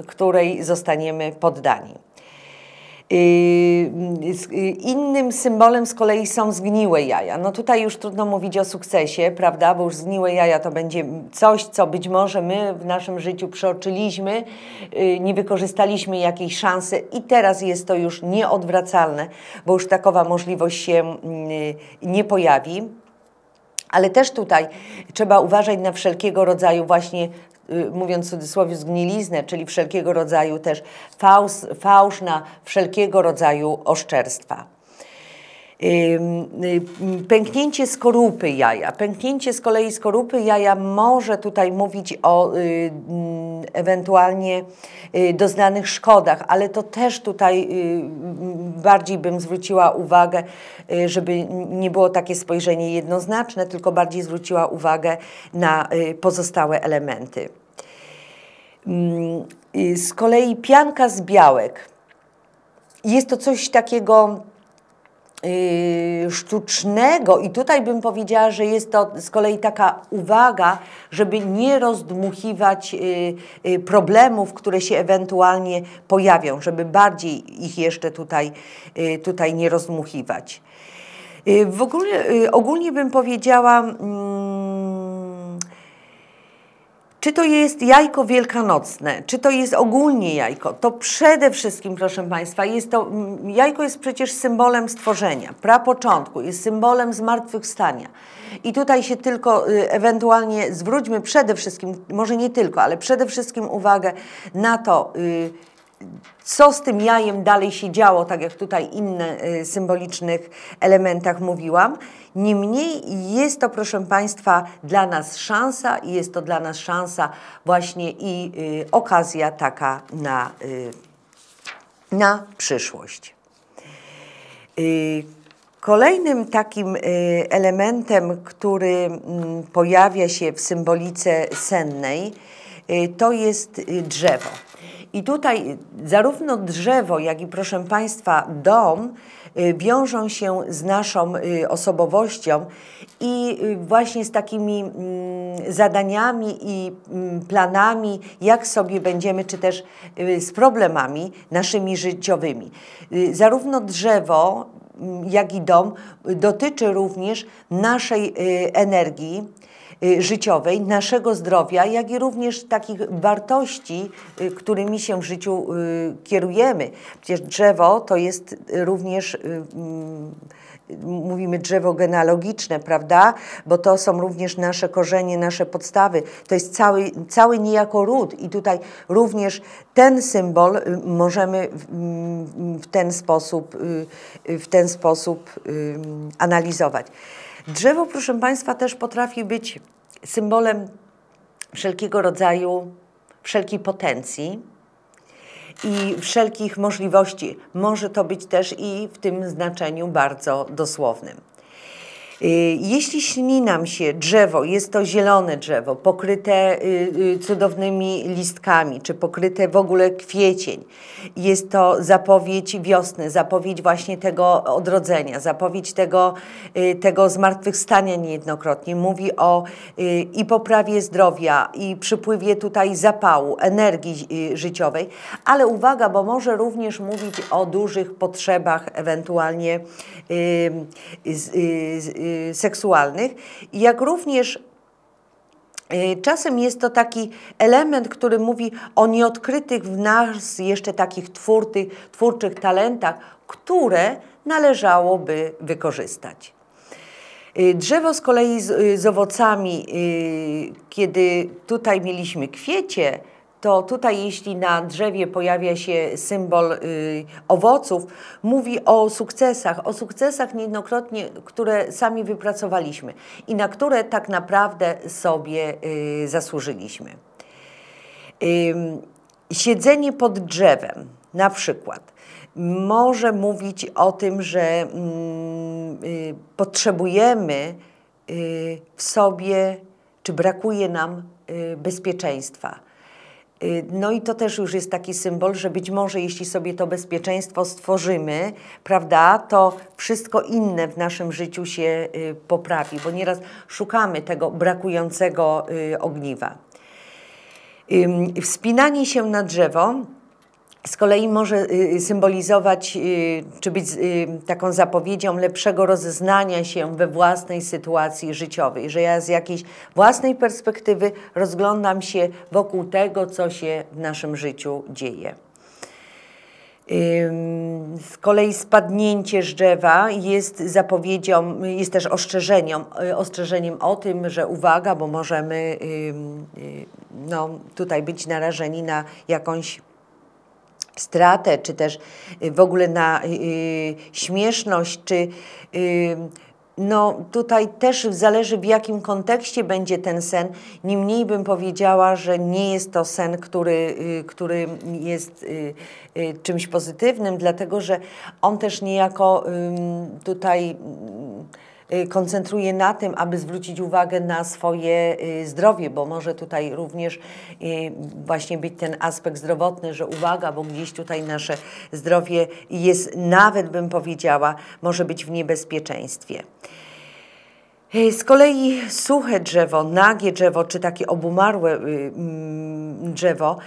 której zostaniemy poddani. Innym symbolem z kolei są zgniłe jaja. No tutaj już trudno mówić o sukcesie, prawda, bo już zgniłe jaja to będzie coś, co być może my w naszym życiu przeoczyliśmy, y, nie wykorzystaliśmy jakiejś szansy i teraz jest to już nieodwracalne, bo już takowa możliwość się y, nie pojawi. Ale też tutaj trzeba uważać na wszelkiego rodzaju właśnie mówiąc w cudzysłowie, zgniliznę, czyli wszelkiego rodzaju też fałsz, fałsz na wszelkiego rodzaju oszczerstwa. Y, pęknięcie skorupy jaja. Pęknięcie z kolei skorupy jaja może tutaj mówić o y, ewentualnie doznanych szkodach, ale to też tutaj bardziej bym zwróciła uwagę, żeby nie było takie spojrzenie jednoznaczne, tylko bardziej zwróciła uwagę na pozostałe elementy. Mm, z kolei pianka z białek. Jest to coś takiego yy, sztucznego i tutaj bym powiedziała, że jest to z kolei taka uwaga, żeby nie rozdmuchiwać yy, problemów, które się ewentualnie pojawią, żeby bardziej ich jeszcze tutaj, tutaj nie rozdmuchiwać. W ogóle, ogólnie bym powiedziała, mm, czy to jest jajko wielkanocne, czy to jest ogólnie jajko, to przede wszystkim, proszę Państwa, jest to, jajko jest przecież symbolem stworzenia, prapoczątku, jest symbolem zmartwychwstania. I tutaj się tylko y, ewentualnie zwróćmy przede wszystkim, może nie tylko, ale przede wszystkim uwagę na to, y, co z tym jajem dalej się działo, tak jak tutaj inne y, symbolicznych elementach mówiłam. Niemniej jest to, proszę Państwa, dla nas szansa i jest to dla nas szansa właśnie i y, okazja taka na, y, na przyszłość. Y, kolejnym takim y, elementem, który mm, pojawia się w symbolice sennej, y, to jest drzewo. I tutaj zarówno drzewo, jak i proszę Państwa dom y, wiążą się z naszą y, osobowością i y, właśnie z takimi mm, zadaniami i mm, planami, jak sobie będziemy, czy też z problemami naszymi życiowymi. Zarówno drzewo, mm, jak i dom dotyczy również naszej energii, życiowej, naszego zdrowia, jak i również takich wartości, którymi się w życiu kierujemy. Przecież drzewo to jest również mm, mówimy drzewo genealogiczne, prawda? Bo to są również nasze korzenie, nasze podstawy. To jest cały, cały niejako ród i tutaj również ten symbol y, możemy w ten sposób, y, w ten sposób analizować. Drzewo, proszę Państwa, też potrafi być symbolem wszelkiego rodzaju, wszelkiej potencji, i wszelkich możliwości. Może to być też i w tym znaczeniu bardzo dosłownym. Y, jeśli śni nam się drzewo, jest to zielone drzewo, pokryte y, y, cudownymi listkami, czy pokryte w ogóle kwiecień, jest to zapowiedź wiosny, zapowiedź właśnie tego odrodzenia, zapowiedź tego, tego zmartwychwstania niejednokrotnie. Mówi o i poprawie zdrowia, i przypływie tutaj zapału, energii życiowej, ale uwaga, bo może również mówić o dużych potrzebach ewentualnie Y, seksualnych, jak również y, Czasem jest to taki element, który mówi o nieodkrytych w nas jeszcze takich twórtych, twórczych talentach, które należałoby wykorzystać. Y, drzewo z kolei z, z owocami, kiedy tutaj mieliśmy kwiecie, to tutaj jeśli na drzewie pojawia się symbol y, owoców, mówi o sukcesach, o sukcesach niejednokrotnie, które sami wypracowaliśmy i na które tak naprawdę sobie y, zasłużyliśmy. Y, siedzenie pod drzewem na przykład może mówić o tym, że mm, y, potrzebujemy y, w sobie, czy brakuje nam y, bezpieczeństwa no i to też już jest taki symbol, że być może jeśli sobie to bezpieczeństwo stworzymy, prawda, to wszystko inne w naszym życiu się y, poprawi, bo nieraz szukamy tego brakującego y, ogniwa. Wspinanie się na drzewo z kolei może y, y, symbolizować, y, czy być taką zapowiedzią lepszego rozeznania się we własnej sytuacji życiowej, że ja z jakiejś własnej perspektywy rozglądam się wokół tego, co się w naszym życiu dzieje. Z kolei spadnięcie z drzewa jest zapowiedzią, jest też ostrzeżeniem, ostrzeżeniem o tym, że uwaga, bo możemy no, tutaj być narażeni na jakąś stratę, czy też y, w ogóle na y, y, śmieszność, czy no tutaj też zależy w jakim kontekście będzie ten sen. Niemniej bym powiedziała, że nie jest to sen, który, który jest czymś pozytywnym, dlatego że on też niejako tutaj koncentruje na tym, aby zwrócić uwagę na swoje y, zdrowie, bo może tutaj również y, właśnie być ten aspekt zdrowotny, że uwaga, bo gdzieś tutaj nasze zdrowie jest, nawet bym powiedziała, może być w niebezpieczeństwie. Z kolei suche drzewo, nagie drzewo, czy takie obumarłe mm, drzewo,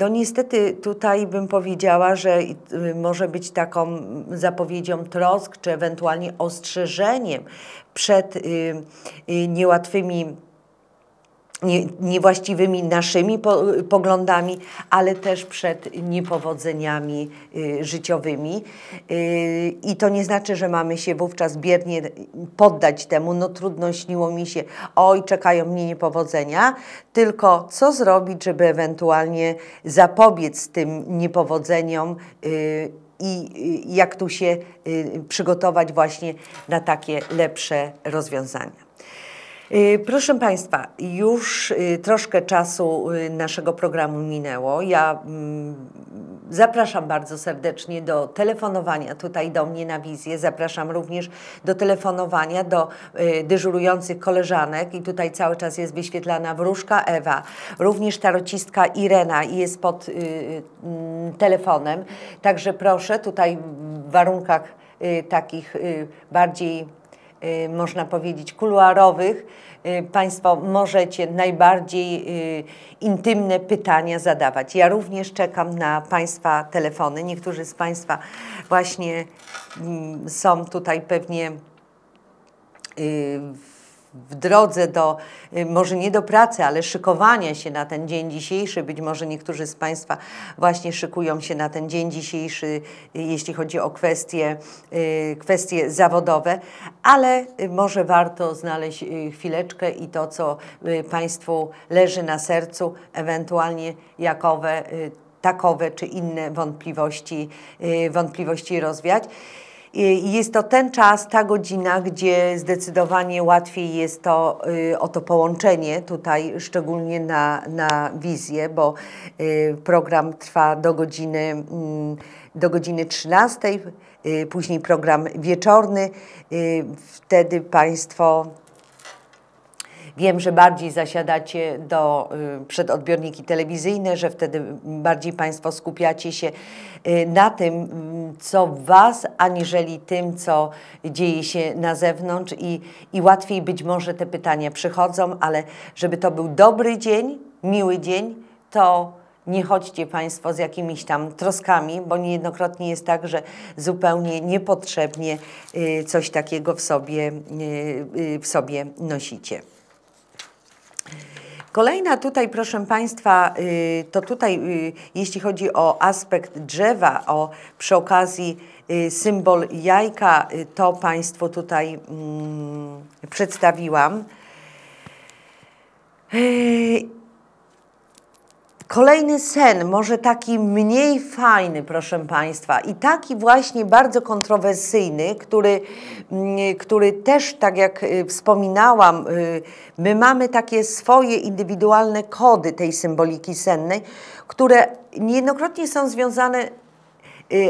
no niestety tutaj bym powiedziała, że może być taką zapowiedzią trosk, czy ewentualnie ostrzeżeniem przed niełatwymi nie, niewłaściwymi naszymi po, poglądami, ale też przed niepowodzeniami y, życiowymi. Y, I to nie znaczy, że mamy się wówczas biernie poddać temu, no trudno śniło mi się, oj, czekają mnie niepowodzenia, tylko co zrobić, żeby ewentualnie zapobiec tym niepowodzeniom y, i jak tu się y, przygotować właśnie na takie lepsze rozwiązania. Y, proszę Państwa, już y, troszkę czasu y, naszego programu minęło. Ja mm, zapraszam bardzo serdecznie do telefonowania tutaj do mnie na wizję. Zapraszam również do telefonowania do dyżurujących koleżanek i tutaj cały czas jest wyświetlana wróżka Ewa, również tarocistka Irena i jest pod telefonem. Także proszę tutaj w warunkach takich bardziej można powiedzieć, kuluarowych, y, Państwo możecie najbardziej y, intymne pytania zadawać. Ja również czekam na Państwa telefony. Niektórzy z Państwa właśnie mm, są tutaj pewnie w w drodze do, y, może nie do pracy, ale szykowania się na ten dzień dzisiejszy. Być może niektórzy z Państwa właśnie szykują się na ten dzień dzisiejszy, y, jeśli chodzi o kwestie, y, kwestie zawodowe, ale może warto znaleźć chwileczkę i to, co Państwu leży na sercu, ewentualnie jakowe takowe czy inne wątpliwości, wątpliwości rozwiać. Jest to ten czas, ta godzina, gdzie zdecydowanie łatwiej jest to, y, o to połączenie tutaj, szczególnie na, na wizję, bo y, program trwa do godziny, mm, do godziny 13, y, później program wieczorny. Wtedy Państwo Wiem, że bardziej zasiadacie do, y, przed odbiorniki telewizyjne, że wtedy bardziej Państwo skupiacie się y, na tym, mm, co w Was, aniżeli tym, co dzieje się na zewnątrz i, i łatwiej być może te pytania przychodzą, ale żeby to był dobry dzień, miły dzień, to nie chodźcie Państwo z jakimiś tam troskami, bo niejednokrotnie jest tak, że zupełnie niepotrzebnie y, coś takiego w sobie, w sobie nosicie. Kolejna tutaj, proszę Państwa, y, to tutaj, y, jeśli chodzi o aspekt drzewa, o przy okazji y, symbol jajka, to Państwu tutaj mm, przedstawiłam. Kolejny sen, może taki mniej fajny, proszę Państwa, i taki właśnie bardzo kontrowersyjny, który, mm, który też, tak jak y, wspominałam, y, my mamy takie swoje indywidualne kody tej symboliki sennej, które niejednokrotnie są związane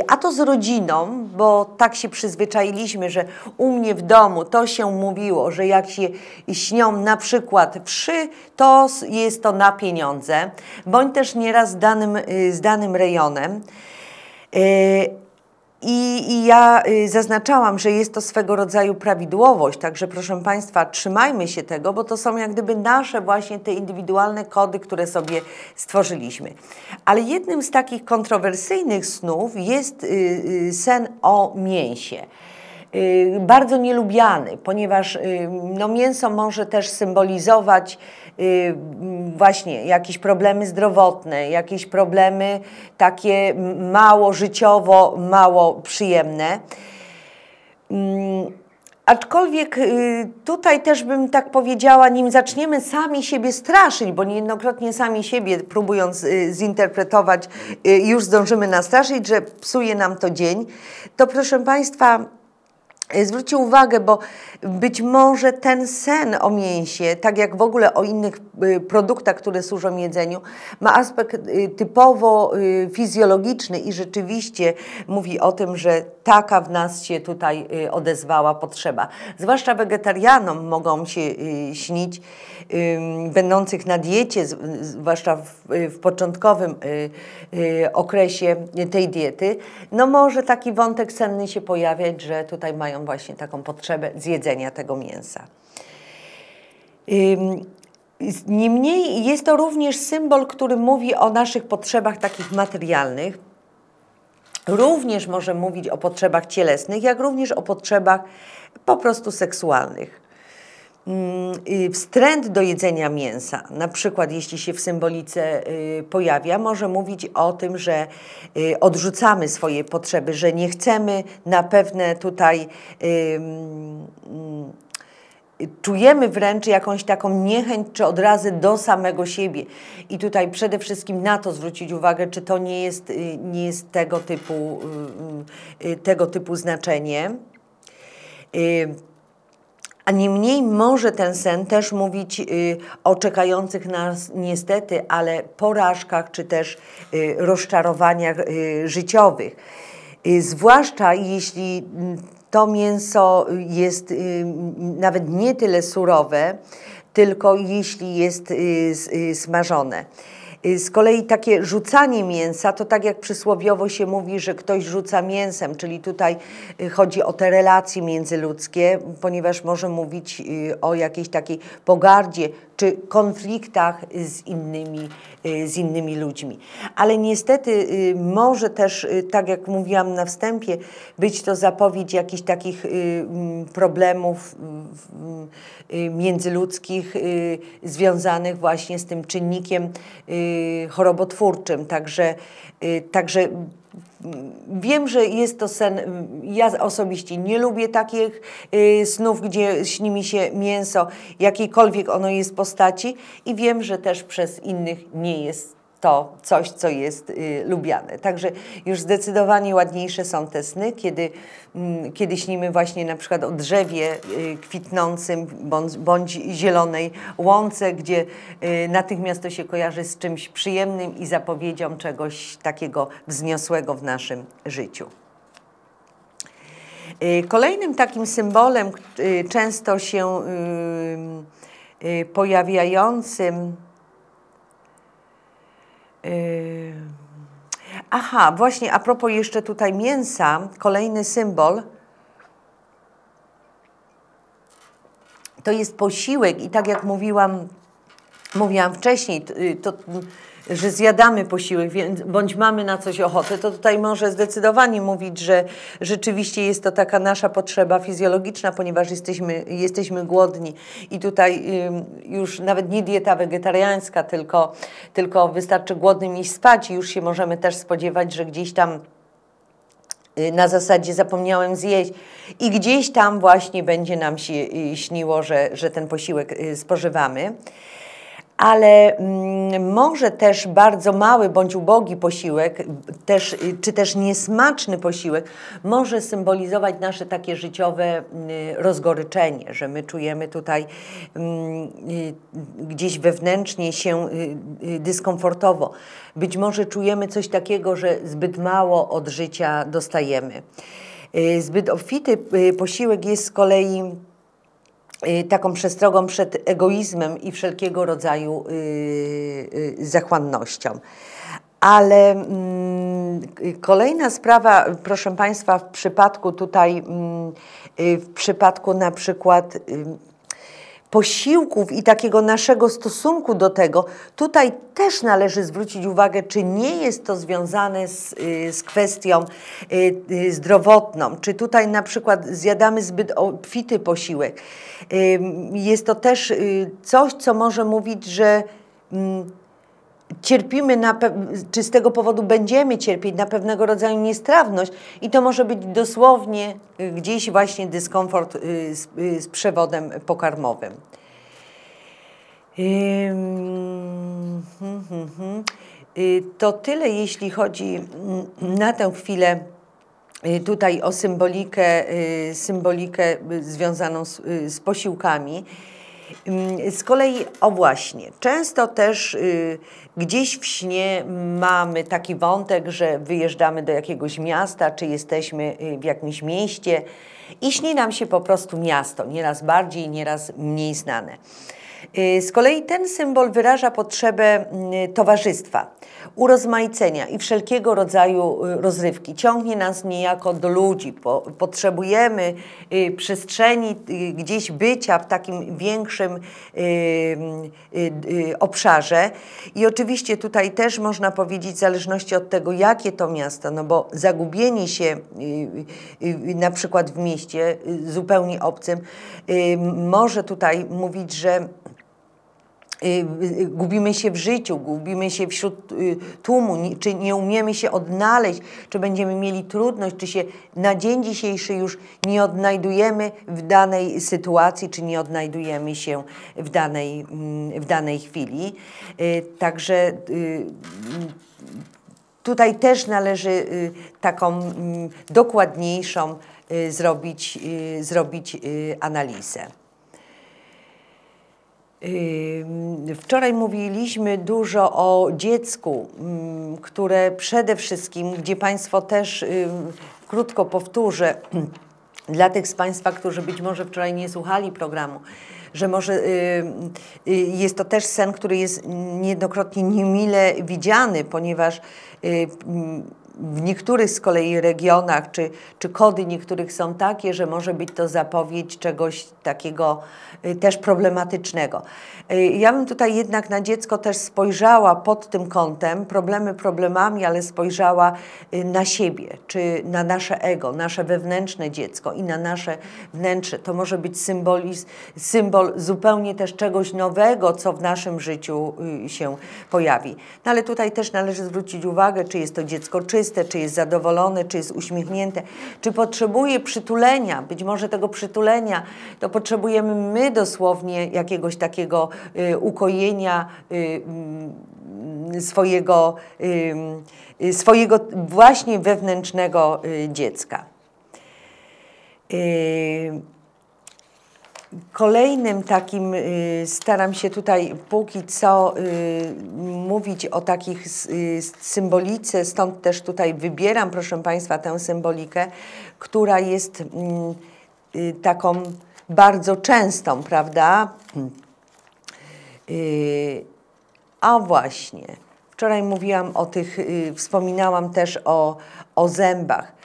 a to z rodziną, bo tak się przyzwyczailiśmy, że u mnie w domu to się mówiło, że jak się śnią na przykład wszy, to jest to na pieniądze, bądź też nieraz z danym, y, z danym rejonem. I, I, ja y, zaznaczałam, że jest to swego rodzaju prawidłowość, także proszę Państwa, trzymajmy się tego, bo to są jak gdyby nasze właśnie te indywidualne kody, które sobie stworzyliśmy. Ale jednym z takich kontrowersyjnych snów jest y, y, sen o mięsie. Bardzo nielubiany, ponieważ no, mięso może też symbolizować właśnie jakieś problemy zdrowotne, jakieś problemy takie mało życiowo, mało przyjemne. Mm, aczkolwiek tutaj też bym tak powiedziała, nim zaczniemy sami siebie straszyć, bo niejednokrotnie sami siebie próbując zinterpretować, już zdążymy nastraszyć, że psuje nam to dzień, to proszę Państwa, zwróćcie uwagę, bo być może ten sen o mięsie, tak jak w ogóle o innych y, produktach, które służą jedzeniu, ma aspekt y, typowo y, fizjologiczny i rzeczywiście mówi o tym, że taka w nas się tutaj odezwała potrzeba. Zwłaszcza wegetarianom mogą się śnić, będących na diecie, zwłaszcza w początkowym okresie tej diety, no może taki wątek senny się pojawiać, że tutaj mają mają właśnie taką potrzebę zjedzenia tego mięsa. Niemniej jest to również symbol, który mówi o naszych potrzebach takich materialnych. Również może mówić o potrzebach cielesnych, jak również o potrzebach po prostu seksualnych. Y, wstręt do jedzenia mięsa, na przykład jeśli się w symbolice y, pojawia, może mówić o tym, że y, odrzucamy swoje potrzeby, że nie chcemy na pewne tutaj czujemy wręcz jakąś taką niechęć czy odrazę do samego siebie. I tutaj przede wszystkim na to zwrócić uwagę, czy to nie jest, nie jest tego, typu, tego typu znaczenie. A niemniej może ten sen też mówić y, o czekających nas niestety, ale porażkach czy też y, rozczarowaniach y, życiowych. Zwłaszcza jeśli mm, to mięso jest nawet nie tyle surowe, tylko jeśli jest smażone. Y, z kolei takie rzucanie mięsa, to tak jak przysłowiowo się mówi, że ktoś rzuca mięsem, czyli tutaj y, chodzi o te relacje międzyludzkie, ponieważ może mówić y, o jakiejś takiej pogardzie czy konfliktach z innymi, z innymi ludźmi. Ale niestety może też, tak jak mówiłam na wstępie, być to zapowiedź jakichś takich problemów międzyludzkich związanych właśnie z tym czynnikiem Y, chorobotwórczym. Także, y, także mm, Wiem, że jest to sen. Ja osobiście nie lubię takich y, snów, gdzie śni mi się mięso, jakiejkolwiek ono jest postaci, i wiem, że też przez innych nie jest to coś, co jest y, lubiane. Także już zdecydowanie ładniejsze są te sny, kiedy, mm, kiedy śnimy właśnie na przykład o drzewie y, kwitnącym bądź, bądź zielonej łące, gdzie y, natychmiast to się kojarzy z czymś przyjemnym i zapowiedzią czegoś takiego wzniosłego w naszym życiu. Y, kolejnym takim symbolem, y, często się y, pojawiającym, aha, właśnie a propos jeszcze tutaj mięsa, kolejny symbol. To jest posiłek i tak jak mówiłam, mówiłam wcześniej, to że zjadamy posiłek, więc, bądź mamy na coś ochotę, to tutaj może zdecydowanie mówić, że rzeczywiście jest to taka nasza potrzeba fizjologiczna, ponieważ jesteśmy, jesteśmy głodni. I tutaj już nawet nie dieta wegetariańska, tylko, tylko wystarczy głodnym iść spać. I już się możemy też spodziewać, że gdzieś tam y, na zasadzie zapomniałem zjeść. I gdzieś tam właśnie będzie nam się y, śniło, że, że ten posiłek y, spożywamy ale mm, może też bardzo mały bądź ubogi posiłek, też, y, czy też niesmaczny posiłek, może symbolizować nasze takie życiowe y, rozgoryczenie, że my czujemy tutaj mm, y, gdzieś wewnętrznie się dyskomfortowo. Być może czujemy coś takiego, że zbyt mało od życia dostajemy. Zbyt obfity posiłek jest z kolei Y, taką przestrogą przed egoizmem i wszelkiego rodzaju y, y, zachłannością. Ale mm, kolejna sprawa, proszę Państwa, w przypadku tutaj, mm, w przypadku na przykład posiłków i takiego naszego stosunku do tego, tutaj też należy zwrócić uwagę, czy nie jest to związane z, y, z kwestią y, y, zdrowotną, czy tutaj na przykład zjadamy zbyt obfity posiłek. Jest to też coś, co może mówić, że mm, cierpimy, na czy z tego powodu będziemy cierpieć na pewnego rodzaju niestrawność i to może być dosłownie y, gdzieś właśnie dyskomfort y, z, y, z przewodem pokarmowym. To tyle, jeśli chodzi mm, na tę chwilę tutaj o symbolikę, symbolikę związaną z, z posiłkami. Z kolei, o właśnie, często też y, gdzieś w śnie mamy taki wątek, że wyjeżdżamy do jakiegoś miasta, czy jesteśmy y, w jakimś mieście i śni nam się po prostu miasto, nieraz bardziej, nieraz mniej znane. Y, z kolei ten symbol wyraża potrzebę y, towarzystwa, urozmaicenia i wszelkiego rodzaju y, rozrywki. Ciągnie nas niejako do ludzi. Potrzebujemy przestrzeni gdzieś bycia w takim większym obszarze. I oczywiście tutaj też można powiedzieć, w zależności od tego, jakie to miasto, no bo zagubienie się na przykład w mieście zupełnie obcym może tutaj mówić, że Y, y, gubimy się w życiu, gubimy się wśród y, tłumu, czy nie umiemy się odnaleźć, czy będziemy mieli trudność, czy się na dzień dzisiejszy już nie odnajdujemy w danej sytuacji, czy nie odnajdujemy się w danej, mm, w danej chwili. Także tutaj też należy taką mm, dokładniejszą zrobić, zrobić analizę. Wczoraj mówiliśmy dużo o dziecku, które przede wszystkim, gdzie Państwo też krótko powtórzę, dla tych z Państwa, którzy być może wczoraj nie słuchali programu, że może jest to też sen, który jest niejednokrotnie niemile widziany, ponieważ w niektórych z kolei regionach, czy, czy kody niektórych są takie, że może być to zapowiedź czegoś takiego y, też problematycznego. Y, ja bym tutaj jednak na dziecko też spojrzała pod tym kątem, problemy problemami, ale spojrzała y, na siebie, czy na nasze ego, nasze wewnętrzne dziecko i na nasze wnętrze. To może być symboliz, symbol zupełnie też czegoś nowego, co w naszym życiu się pojawi. No ale tutaj też należy zwrócić uwagę, czy jest to dziecko czyste, czy jest zadowolone, czy jest uśmiechnięte, czy potrzebuje przytulenia. Być może tego przytulenia to potrzebujemy my dosłownie jakiegoś takiego y, ukojenia y, y, swojego, y, swojego właśnie wewnętrznego y, dziecka. Kolejnym takim, y, staram się tutaj póki co y, mówić o takich y, symbolice, stąd też tutaj wybieram, proszę Państwa, tę symbolikę, która jest mm, taką bardzo częstą, prawda? A właśnie, wczoraj mówiłam o tych, wspominałam też o, o zębach.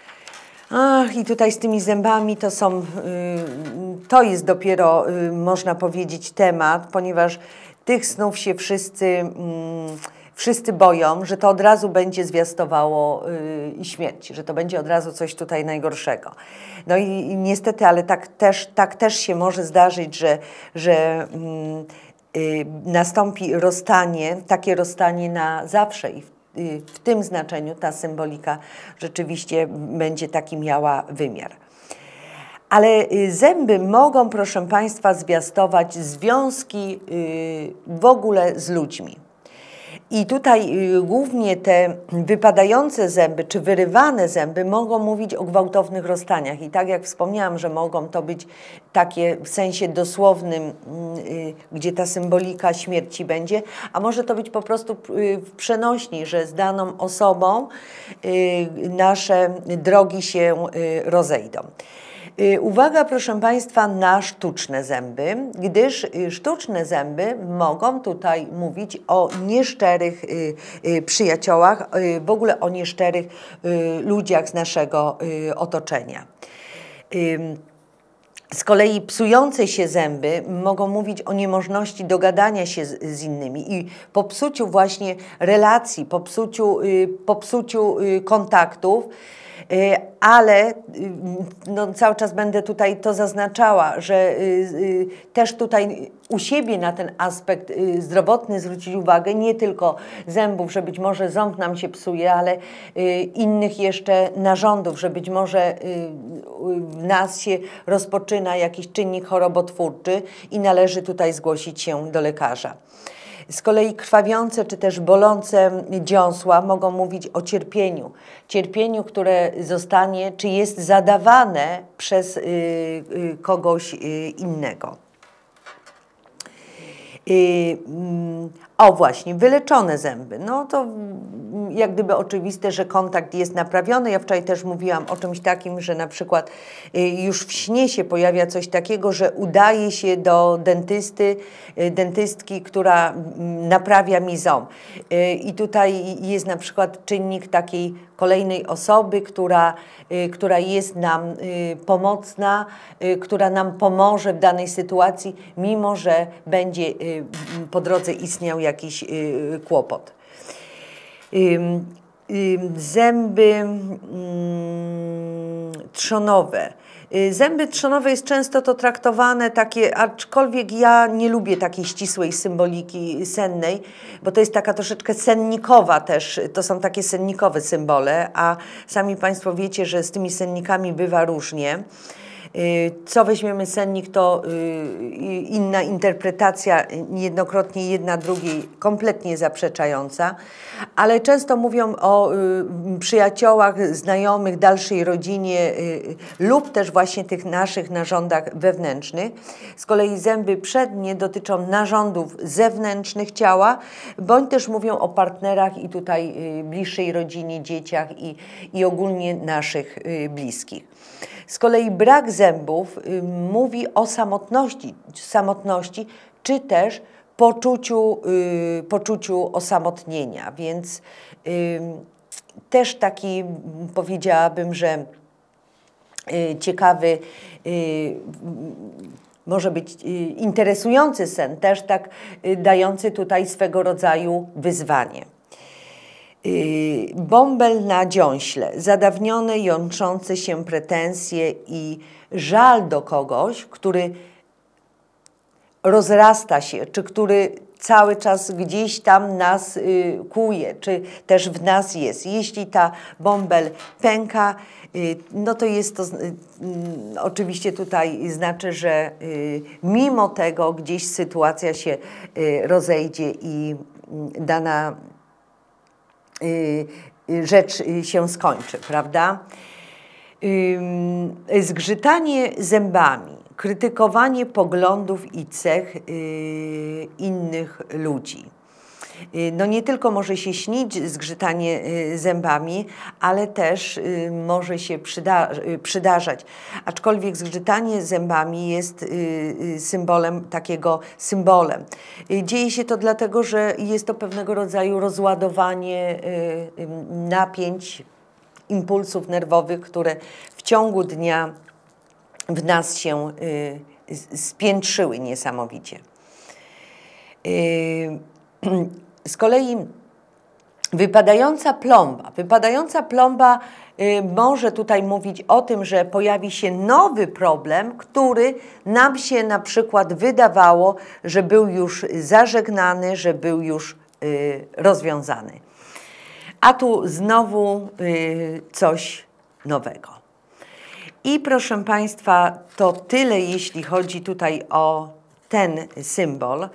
Ach, i tutaj z tymi zębami to są, y, to jest dopiero, y, można powiedzieć, temat, ponieważ tych snów się wszyscy, mm, wszyscy boją, że to od razu będzie zwiastowało y, śmierć, że to będzie od razu coś tutaj najgorszego. No i, niestety, ale tak też, tak też się może zdarzyć, że, że mm, nastąpi rozstanie, takie rozstanie na zawsze i w tym znaczeniu ta symbolika rzeczywiście będzie taki miała wymiar. Ale y, zęby mogą, proszę Państwa, zwiastować związki y, w ogóle z ludźmi. I tutaj y, głównie te wypadające zęby czy wyrywane zęby mogą mówić o gwałtownych rozstaniach. I tak jak wspomniałam, że mogą to być takie w sensie dosłownym, y, gdzie ta symbolika śmierci będzie, a może to być po prostu y, w przenośni, że z daną osobą nasze drogi się rozejdą. Y, uwaga, proszę Państwa, na sztuczne zęby, gdyż y, sztuczne zęby mogą tutaj mówić o nieszczerych y, przyjaciołach, w ogóle o nieszczerych ludziach z naszego otoczenia. Z kolei psujące się zęby mogą mówić o niemożności dogadania się z, z innymi i popsuciu właśnie relacji, popsuciu, popsuciu kontaktów. Y, ale y, no, cały czas będę tutaj to zaznaczała, że y, też tutaj u siebie na ten aspekt zdrowotny zwrócić uwagę, nie tylko zębów, że być może ząb nam się psuje, ale innych jeszcze narządów, że być może w nas się rozpoczyna jakiś czynnik chorobotwórczy i należy tutaj zgłosić się do lekarza. Z kolei krwawiące czy też bolące dziąsła mogą mówić o cierpieniu. Cierpieniu, które zostanie, czy jest zadawane przez y, y, kogoś y, innego. O właśnie, wyleczone zęby. No to jak gdyby oczywiste, że kontakt jest naprawiony. Ja wczoraj też mówiłam o czymś takim, że na przykład y, już w śnie się pojawia coś takiego, że udaje się do dentysty, y, dentystki, która mm, naprawia mi ząb. Y, I tutaj jest na przykład czynnik takiej kolejnej osoby, która, która jest nam pomocna, która nam pomoże w danej sytuacji, mimo że będzie po drodze istniał jakiś jakiś y, kłopot. Zęby mm, trzonowe. Y, zęby trzonowe jest często to traktowane takie, aczkolwiek ja nie lubię takiej ścisłej symboliki sennej, bo to jest taka troszeczkę sennikowa też, to są takie sennikowe symbole, a sami Państwo wiecie, że z tymi sennikami bywa różnie. Y, co weźmiemy sennik, to y, inna interpretacja, niejednokrotnie jedna drugiej kompletnie zaprzeczająca, ale często mówią o y, przyjaciołach, znajomych, dalszej rodzinie lub też właśnie tych naszych narządach wewnętrznych. Z kolei zęby przednie dotyczą narządów zewnętrznych ciała, bądź też mówią o partnerach i tutaj bliższej rodzinie, dzieciach i, i ogólnie naszych bliskich. Z kolei brak zębów mówi o samotności, samotności czy też poczuciu, poczuciu osamotnienia, więc też taki powiedziałabym, że ciekawy może być y, interesujący sen, też tak y, dający tutaj swego rodzaju wyzwanie. Y, bąbel na dziąśle, zadawnione, jątrzące się pretensje i żal do kogoś, który rozrasta się, czy który cały czas gdzieś tam nas y, kuje, czy też w nas jest. Jeśli ta bąbel pęka, y, no to jest to mm, oczywiście tutaj znaczy, że mimo tego gdzieś sytuacja się rozejdzie i mm, dana rzecz się skończy, prawda? Zgrzytanie zębami krytykowanie poglądów i cech y, innych ludzi. Y, no nie tylko może się śnić zgrzytanie y, zębami, ale też może się przyda przydarzać. Aczkolwiek zgrzytanie zębami jest symbolem takiego symbolem. Dzieje się to dlatego, że jest to pewnego rodzaju rozładowanie napięć, impulsów nerwowych, które w ciągu dnia w nas się y, spiętrzyły niesamowicie. Y, z kolei wypadająca plomba. Wypadająca plomba y, może tutaj mówić o tym, że pojawi się nowy problem, który nam się na przykład wydawało, że był już zażegnany, że był już rozwiązany. A tu znowu coś nowego. I proszę Państwa, to tyle, jeśli chodzi tutaj o ten symbol.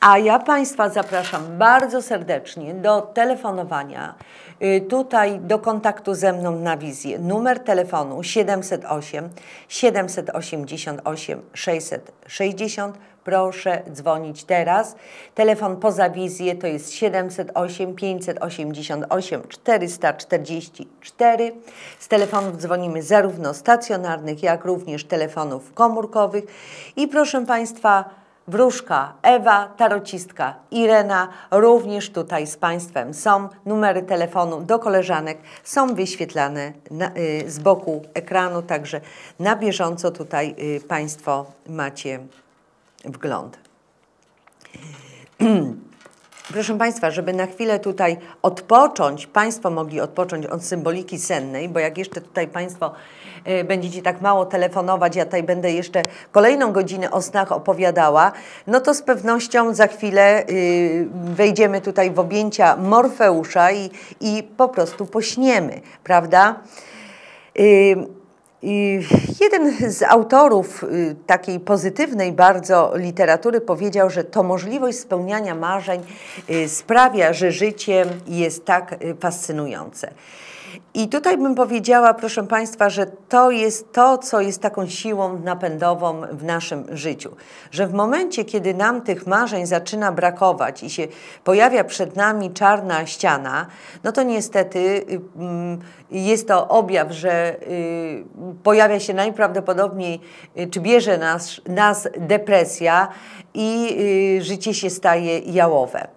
A ja Państwa zapraszam bardzo serdecznie do telefonowania, y, tutaj do kontaktu ze mną na wizję. Numer telefonu 708 788 660 proszę dzwonić teraz. Telefon poza wizję to jest 708 588 444. Z telefonów dzwonimy zarówno stacjonarnych, jak również telefonów komórkowych. I proszę Państwa, Wróżka, Ewa, tarocistka Irena również tutaj z Państwem są. Numery telefonu do koleżanek są wyświetlane na, y, z boku ekranu, także na bieżąco tutaj y, Państwo macie wgląd. Proszę Państwa, żeby na chwilę tutaj odpocząć, Państwo mogli odpocząć od symboliki sennej, bo jak jeszcze tutaj Państwo y, będziecie tak mało telefonować, ja tutaj będę jeszcze kolejną godzinę o snach opowiadała, no to z pewnością za chwilę y, wejdziemy tutaj w objęcia Morfeusza i, i po prostu pośniemy, prawda? Y, Jeden z autorów y, takiej pozytywnej bardzo literatury powiedział, że to możliwość spełniania marzeń y, sprawia, że życie jest tak y, fascynujące. I tutaj bym powiedziała, proszę Państwa, że to jest to, co jest taką siłą napędową w naszym życiu. Że w momencie, kiedy nam tych marzeń zaczyna brakować i się pojawia przed nami czarna ściana, no to niestety mm, jest to objaw, że y, pojawia się najprawdopodobniej, y, czy bierze nas, nas depresja i y, życie się staje jałowe.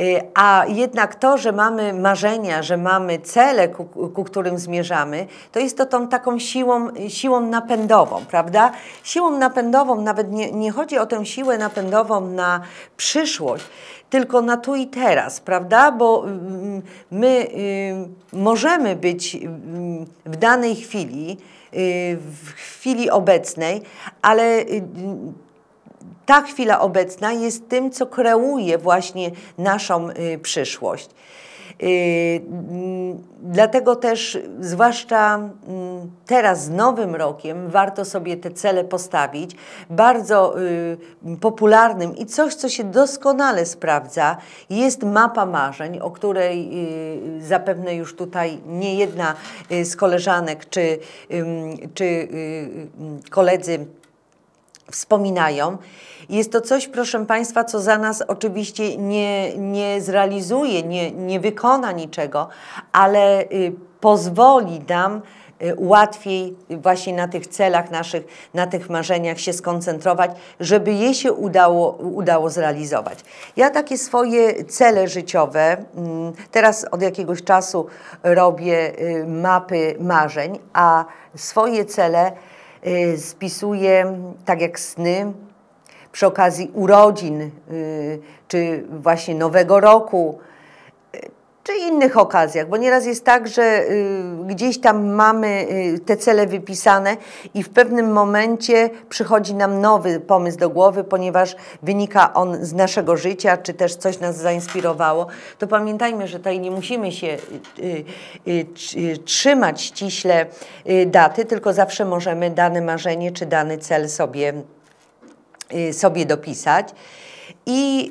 Y, a jednak to, że mamy marzenia, że mamy cele, ku, ku, którym zmierzamy, to jest to tą taką siłą, siłą napędową, prawda? Siłą napędową, nawet nie, nie chodzi o tę siłę napędową na przyszłość, tylko na tu i teraz, prawda? Bo my y, możemy być w danej chwili, y, w chwili obecnej, ale ta chwila obecna jest tym, co kreuje właśnie naszą y, przyszłość. Y, mm, dlatego też, zwłaszcza mm, teraz z Nowym Rokiem, warto sobie te cele postawić. Bardzo y, popularnym i coś, co się doskonale sprawdza, jest mapa marzeń, o której zapewne już tutaj nie jedna z koleżanek czy, czy koledzy wspominają. Jest to coś, proszę Państwa, co za nas oczywiście nie, nie zrealizuje, nie, nie wykona niczego, ale y, pozwoli nam łatwiej właśnie na tych celach naszych, na tych marzeniach się skoncentrować, żeby je się udało, udało zrealizować. Ja takie swoje cele życiowe, mm, teraz od jakiegoś czasu robię mapy marzeń, a swoje cele spisuję tak jak sny, przy okazji urodzin, czy właśnie Nowego Roku, czy innych okazjach, bo nieraz jest tak, że y, gdzieś tam mamy y, te cele wypisane i w pewnym momencie przychodzi nam nowy pomysł do głowy, ponieważ wynika on z naszego życia, czy też coś nas zainspirowało, to pamiętajmy, że tutaj nie musimy się y, y, y trzymać ściśle y, daty, tylko zawsze możemy dane marzenie czy dany cel sobie, sobie dopisać. I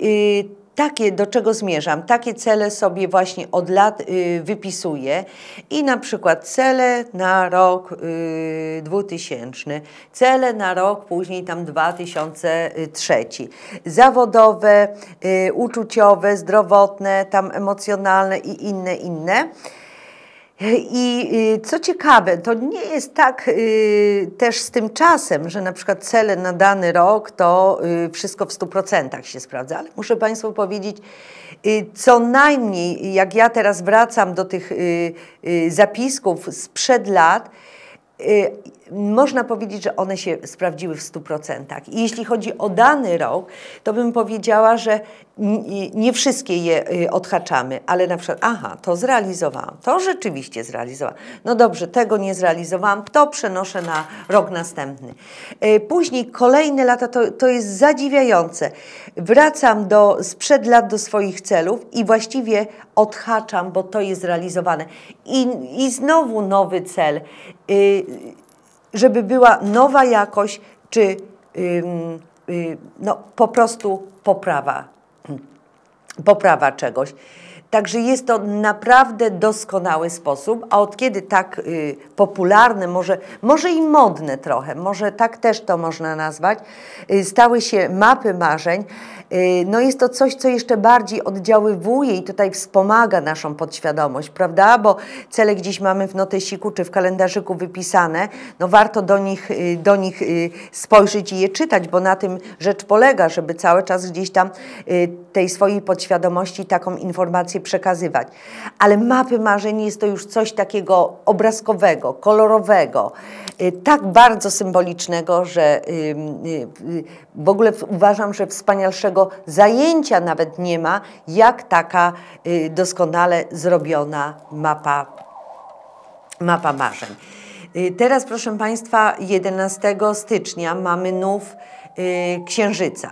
takie, do czego zmierzam, takie cele sobie właśnie od lat y, wypisuję i na przykład cele na rok y, 2000, cele na rok później tam 2003, zawodowe, y, uczuciowe, zdrowotne, tam emocjonalne i inne, inne. I y, co ciekawe, to nie jest tak y, też z tym czasem, że na przykład cele na dany rok to y, wszystko w 100% się sprawdza, ale muszę Państwu powiedzieć, co najmniej jak ja teraz wracam do tych zapisków sprzed lat, można powiedzieć, że one się sprawdziły w 100%. I jeśli chodzi o dany rok, to bym powiedziała, że nie wszystkie je y, odhaczamy, ale na przykład, aha, to zrealizowałam, to rzeczywiście zrealizowałam. No dobrze, tego nie zrealizowałam, to przenoszę na rok następny. Y, później kolejne lata to, to jest zadziwiające. Wracam do, sprzed lat do swoich celów i właściwie odhaczam, bo to jest zrealizowane. I, i znowu nowy cel, y, żeby była nowa jakość, czy no, po prostu poprawa poprawa czegoś. Także jest to naprawdę doskonały sposób, a od kiedy tak y, popularne, może, może i modne trochę, może tak też to można nazwać, y, stały się mapy marzeń, y, no jest to coś, co jeszcze bardziej oddziaływuje i tutaj wspomaga naszą podświadomość, prawda? Bo cele gdzieś mamy w notesiku czy w kalendarzyku wypisane, no warto do nich, y, do nich y, spojrzeć i je czytać, bo na tym rzecz polega, żeby cały czas gdzieś tam y, tej swojej podświadomości taką informację przekazywać. Ale mapy marzeń jest to już coś takiego obrazkowego, kolorowego, y, tak bardzo symbolicznego, że y, y, w ogóle uważam, że wspanialszego zajęcia nawet nie ma, jak taka doskonale zrobiona mapa, mapa marzeń. Teraz, proszę Państwa, 11 stycznia mamy nów księżyca.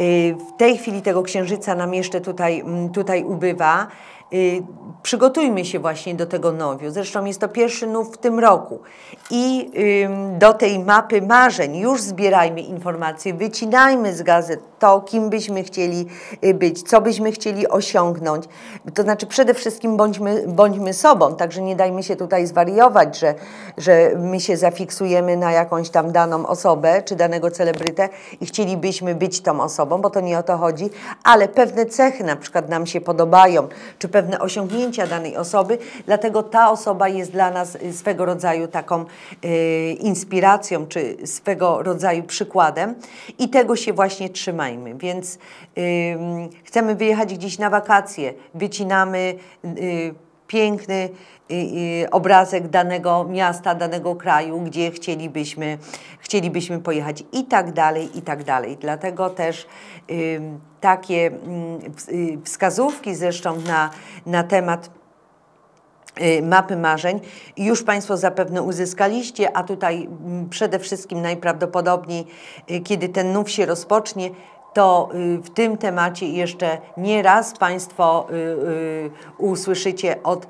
Y, w tej chwili tego księżyca nam jeszcze tutaj, mm, tutaj ubywa. Y, przygotujmy się właśnie do tego nowiu. Zresztą jest to pierwszy nów w tym roku. I do tej mapy marzeń już zbierajmy informacje, wycinajmy z gazet to, kim byśmy chcieli y, być, co byśmy chcieli osiągnąć. To znaczy przede wszystkim bądźmy, bądźmy sobą, także nie dajmy się tutaj zwariować, że, że my się zafiksujemy na jakąś tam daną osobę czy danego celebrytę i chcielibyśmy być tą osobą, bo to nie o to chodzi, ale pewne cechy na przykład nam się podobają, czy pewne osiągnięcia danej osoby, dlatego ta osoba jest dla nas y, swego rodzaju taką y, inspiracją, czy swego rodzaju przykładem i tego się właśnie trzymajmy Więc y, chcemy wyjechać gdzieś na wakacje, wycinamy y, piękny y, obrazek danego miasta, danego kraju, gdzie chcielibyśmy, chcielibyśmy pojechać i tak dalej, i tak dalej. Dlatego też takie mm, wskazówki zresztą na, na temat Y, mapy marzeń już Państwo zapewne uzyskaliście, a tutaj mm, przede wszystkim najprawdopodobniej, y, kiedy ten nów się rozpocznie, to y, w tym temacie jeszcze nie raz Państwo usłyszycie od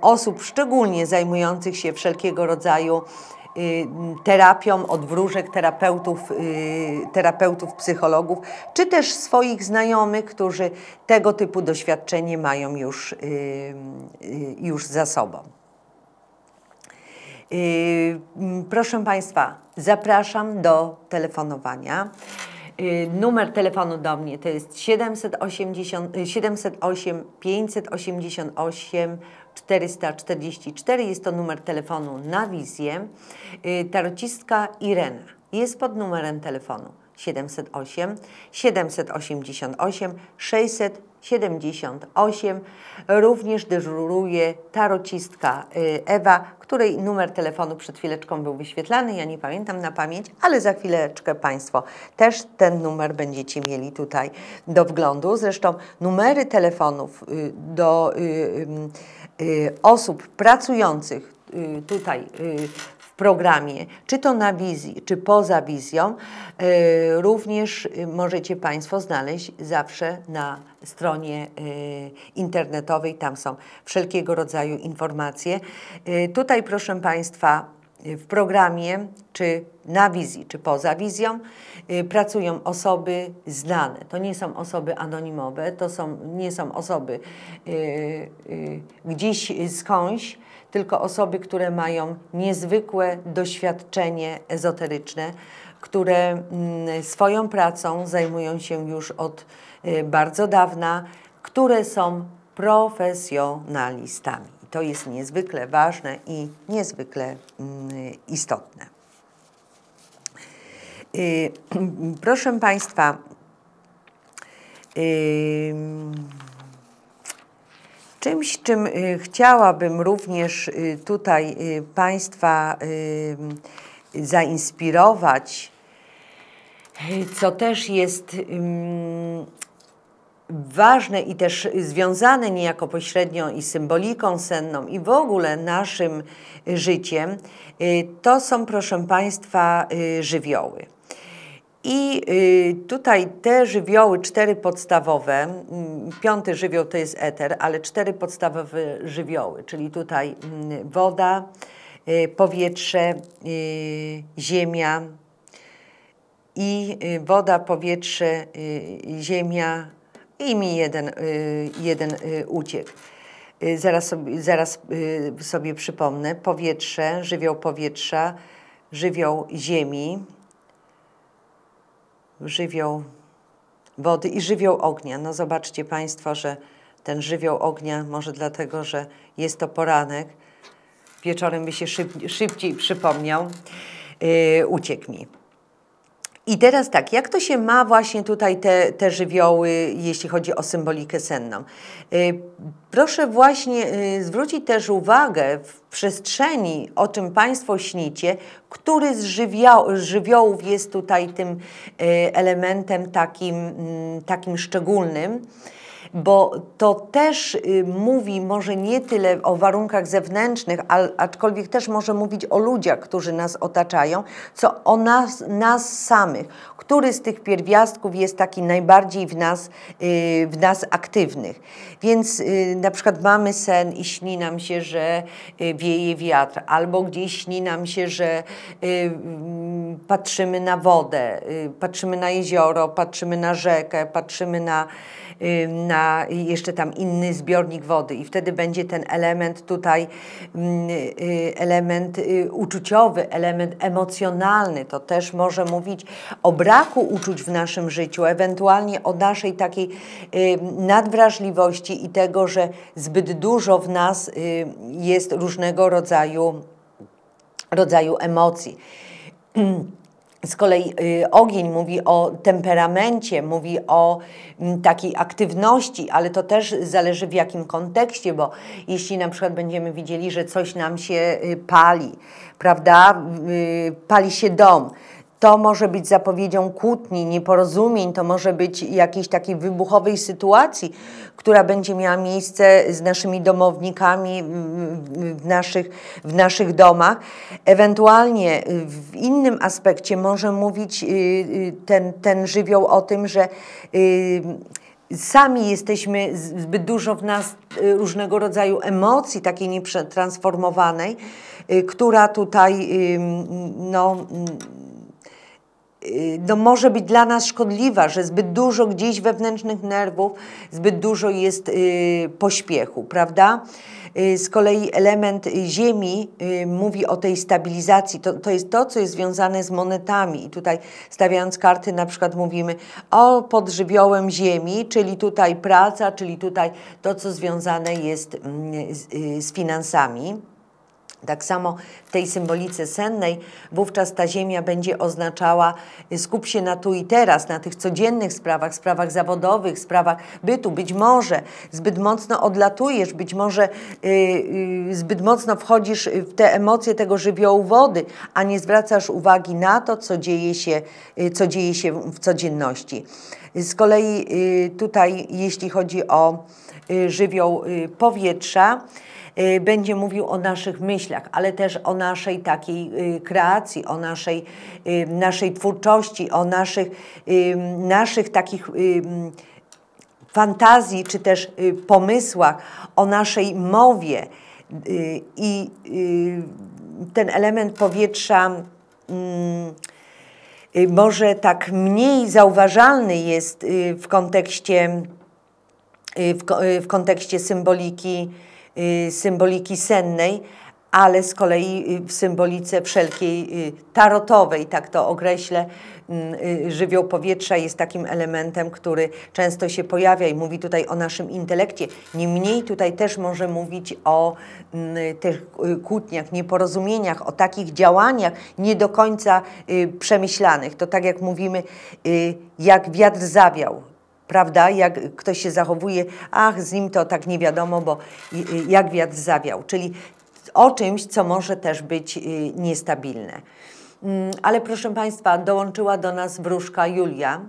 osób szczególnie zajmujących się wszelkiego rodzaju Y, terapią od wróżek, terapeutów, y, terapeutów, psychologów, czy też swoich znajomych, którzy tego typu doświadczenie mają już, y, już za sobą. Proszę Państwa, zapraszam do telefonowania. Numer telefonu do mnie to jest 780, 708 588 444. Jest to numer telefonu na wizję. Y, tarocistka Irena jest pod numerem telefonu 708 788 678. Również dyżuruje tarocistka y, Ewa, której numer telefonu przed chwileczką był wyświetlany. Ja nie pamiętam na pamięć, ale za chwileczkę Państwo też ten numer będziecie mieli tutaj do wglądu. Zresztą numery telefonów y, do osób pracujących tutaj w programie, czy to na wizji, czy poza wizją, y, również możecie Państwo znaleźć zawsze na stronie y, internetowej. Tam są wszelkiego rodzaju informacje. Y, tutaj, proszę Państwa, w programie, czy na wizji, czy poza wizją, pracują osoby znane. To nie są osoby anonimowe, to są, nie są osoby gdzieś skądś, tylko osoby, które mają niezwykłe doświadczenie ezoteryczne, które mm, swoją pracą zajmują się już od y, bardzo dawna, które są profesjonalistami. To jest niezwykle ważne i niezwykle mm, istotne. Y, proszę Państwa, Czymś, czym y, chciałabym również y, tutaj y, Państwa zainspirować, co też jest ważne i też związane niejako pośrednio i symboliką senną i w ogóle naszym życiem, to są, proszę Państwa, żywioły. I y, tutaj te żywioły, cztery podstawowe, mm, piąty żywioł to jest eter, ale cztery podstawowe żywioły, czyli tutaj mm, woda, y, powietrze, y, ziemia i woda, powietrze, ziemia i mi jeden, jeden uciekł. Zaraz sobie, zaraz sobie przypomnę. Powietrze, żywioł powietrza, żywioł ziemi, żywioł wody i żywioł ognia. No zobaczcie Państwo, że ten żywioł ognia, może dlatego, że jest to poranek, wieczorem by się szyb, szybciej przypomniał, yy, uciekł mi. I teraz tak, jak to się ma właśnie tutaj te, te żywioły, jeśli chodzi o symbolikę senną? Y, proszę właśnie y, zwrócić też uwagę w przestrzeni, o czym Państwo śnicie, który z, żywio z żywiołów jest tutaj tym y, elementem takim, mm, takim szczególnym bo to też y, mówi może nie tyle o warunkach zewnętrznych, aczkolwiek też może mówić o ludziach, którzy nas otaczają, co o nas, nas samych. Który z tych pierwiastków jest taki najbardziej w nas, y, w nas aktywnych. Więc y, na przykład mamy sen i śni nam się, że wieje wiatr, albo gdzieś śni nam się, że mm, patrzymy na wodę, patrzymy na jezioro, patrzymy na rzekę, patrzymy na na jeszcze tam inny zbiornik wody i wtedy będzie ten element tutaj, mm, y, element y, uczuciowy, element emocjonalny. To też może mówić o braku uczuć w naszym życiu, ewentualnie o naszej takiej nadwrażliwości i tego, że zbyt dużo w nas jest różnego rodzaju, rodzaju emocji. Z kolei y, ogień mówi o temperamencie, mówi o m, takiej aktywności, ale to też zależy w jakim kontekście, bo jeśli na przykład będziemy widzieli, że coś nam się y, pali, prawda, y, pali się dom, to może być zapowiedzią kłótni, nieporozumień, to może być jakiejś takiej wybuchowej sytuacji, która będzie miała miejsce z naszymi domownikami w naszych, w naszych domach. Ewentualnie w innym aspekcie może mówić y, y, ten, ten żywioł o tym, że y, sami jesteśmy zbyt dużo w nas różnego rodzaju emocji, takiej nieprzetransformowanej, która tutaj no, Y, no, może być dla nas szkodliwa, że zbyt dużo gdzieś wewnętrznych nerwów, zbyt dużo jest y, pośpiechu, prawda? Y, z kolei element ziemi y, mówi o tej stabilizacji. To, to jest to, co jest związane z monetami. I tutaj stawiając karty na przykład mówimy o pod żywiołem ziemi, czyli tutaj praca, czyli tutaj to, co związane jest mm, z, y, z finansami. Tak samo w tej symbolice sennej, wówczas ta ziemia będzie oznaczała y, skup się na tu i teraz, na tych codziennych sprawach, sprawach zawodowych, sprawach bytu. Być może zbyt mocno odlatujesz, być może y, y, zbyt mocno wchodzisz w te emocje tego żywiołu wody, a nie zwracasz uwagi na to, co dzieje się, y, co dzieje się w codzienności. Z kolei y, tutaj, jeśli chodzi o żywioł powietrza, Y, będzie mówił o naszych myślach, ale też o naszej takiej y, kreacji, o naszej, y, naszej twórczości, o naszych, naszych takich fantazji czy też pomysłach, o naszej mowie. I ten element powietrza mm, może tak mniej zauważalny jest w kontekście, w, kontekście symboliki Y, symboliki sennej, ale z kolei y, w symbolice wszelkiej y, tarotowej, tak to określę, mm, żywioł powietrza jest takim elementem, który często się pojawia i mówi tutaj o naszym intelekcie. Niemniej tutaj też może mówić o mm, tych kłótniach, nieporozumieniach, o takich działaniach nie do końca przemyślanych. To tak jak mówimy, jak wiatr zawiał, prawda? Jak ktoś się zachowuje, ach, z nim to tak nie wiadomo, bo jak wiatr zawiał. Czyli o czymś, co może też być y, niestabilne. Mm, ale proszę Państwa, dołączyła do nas wróżka Julia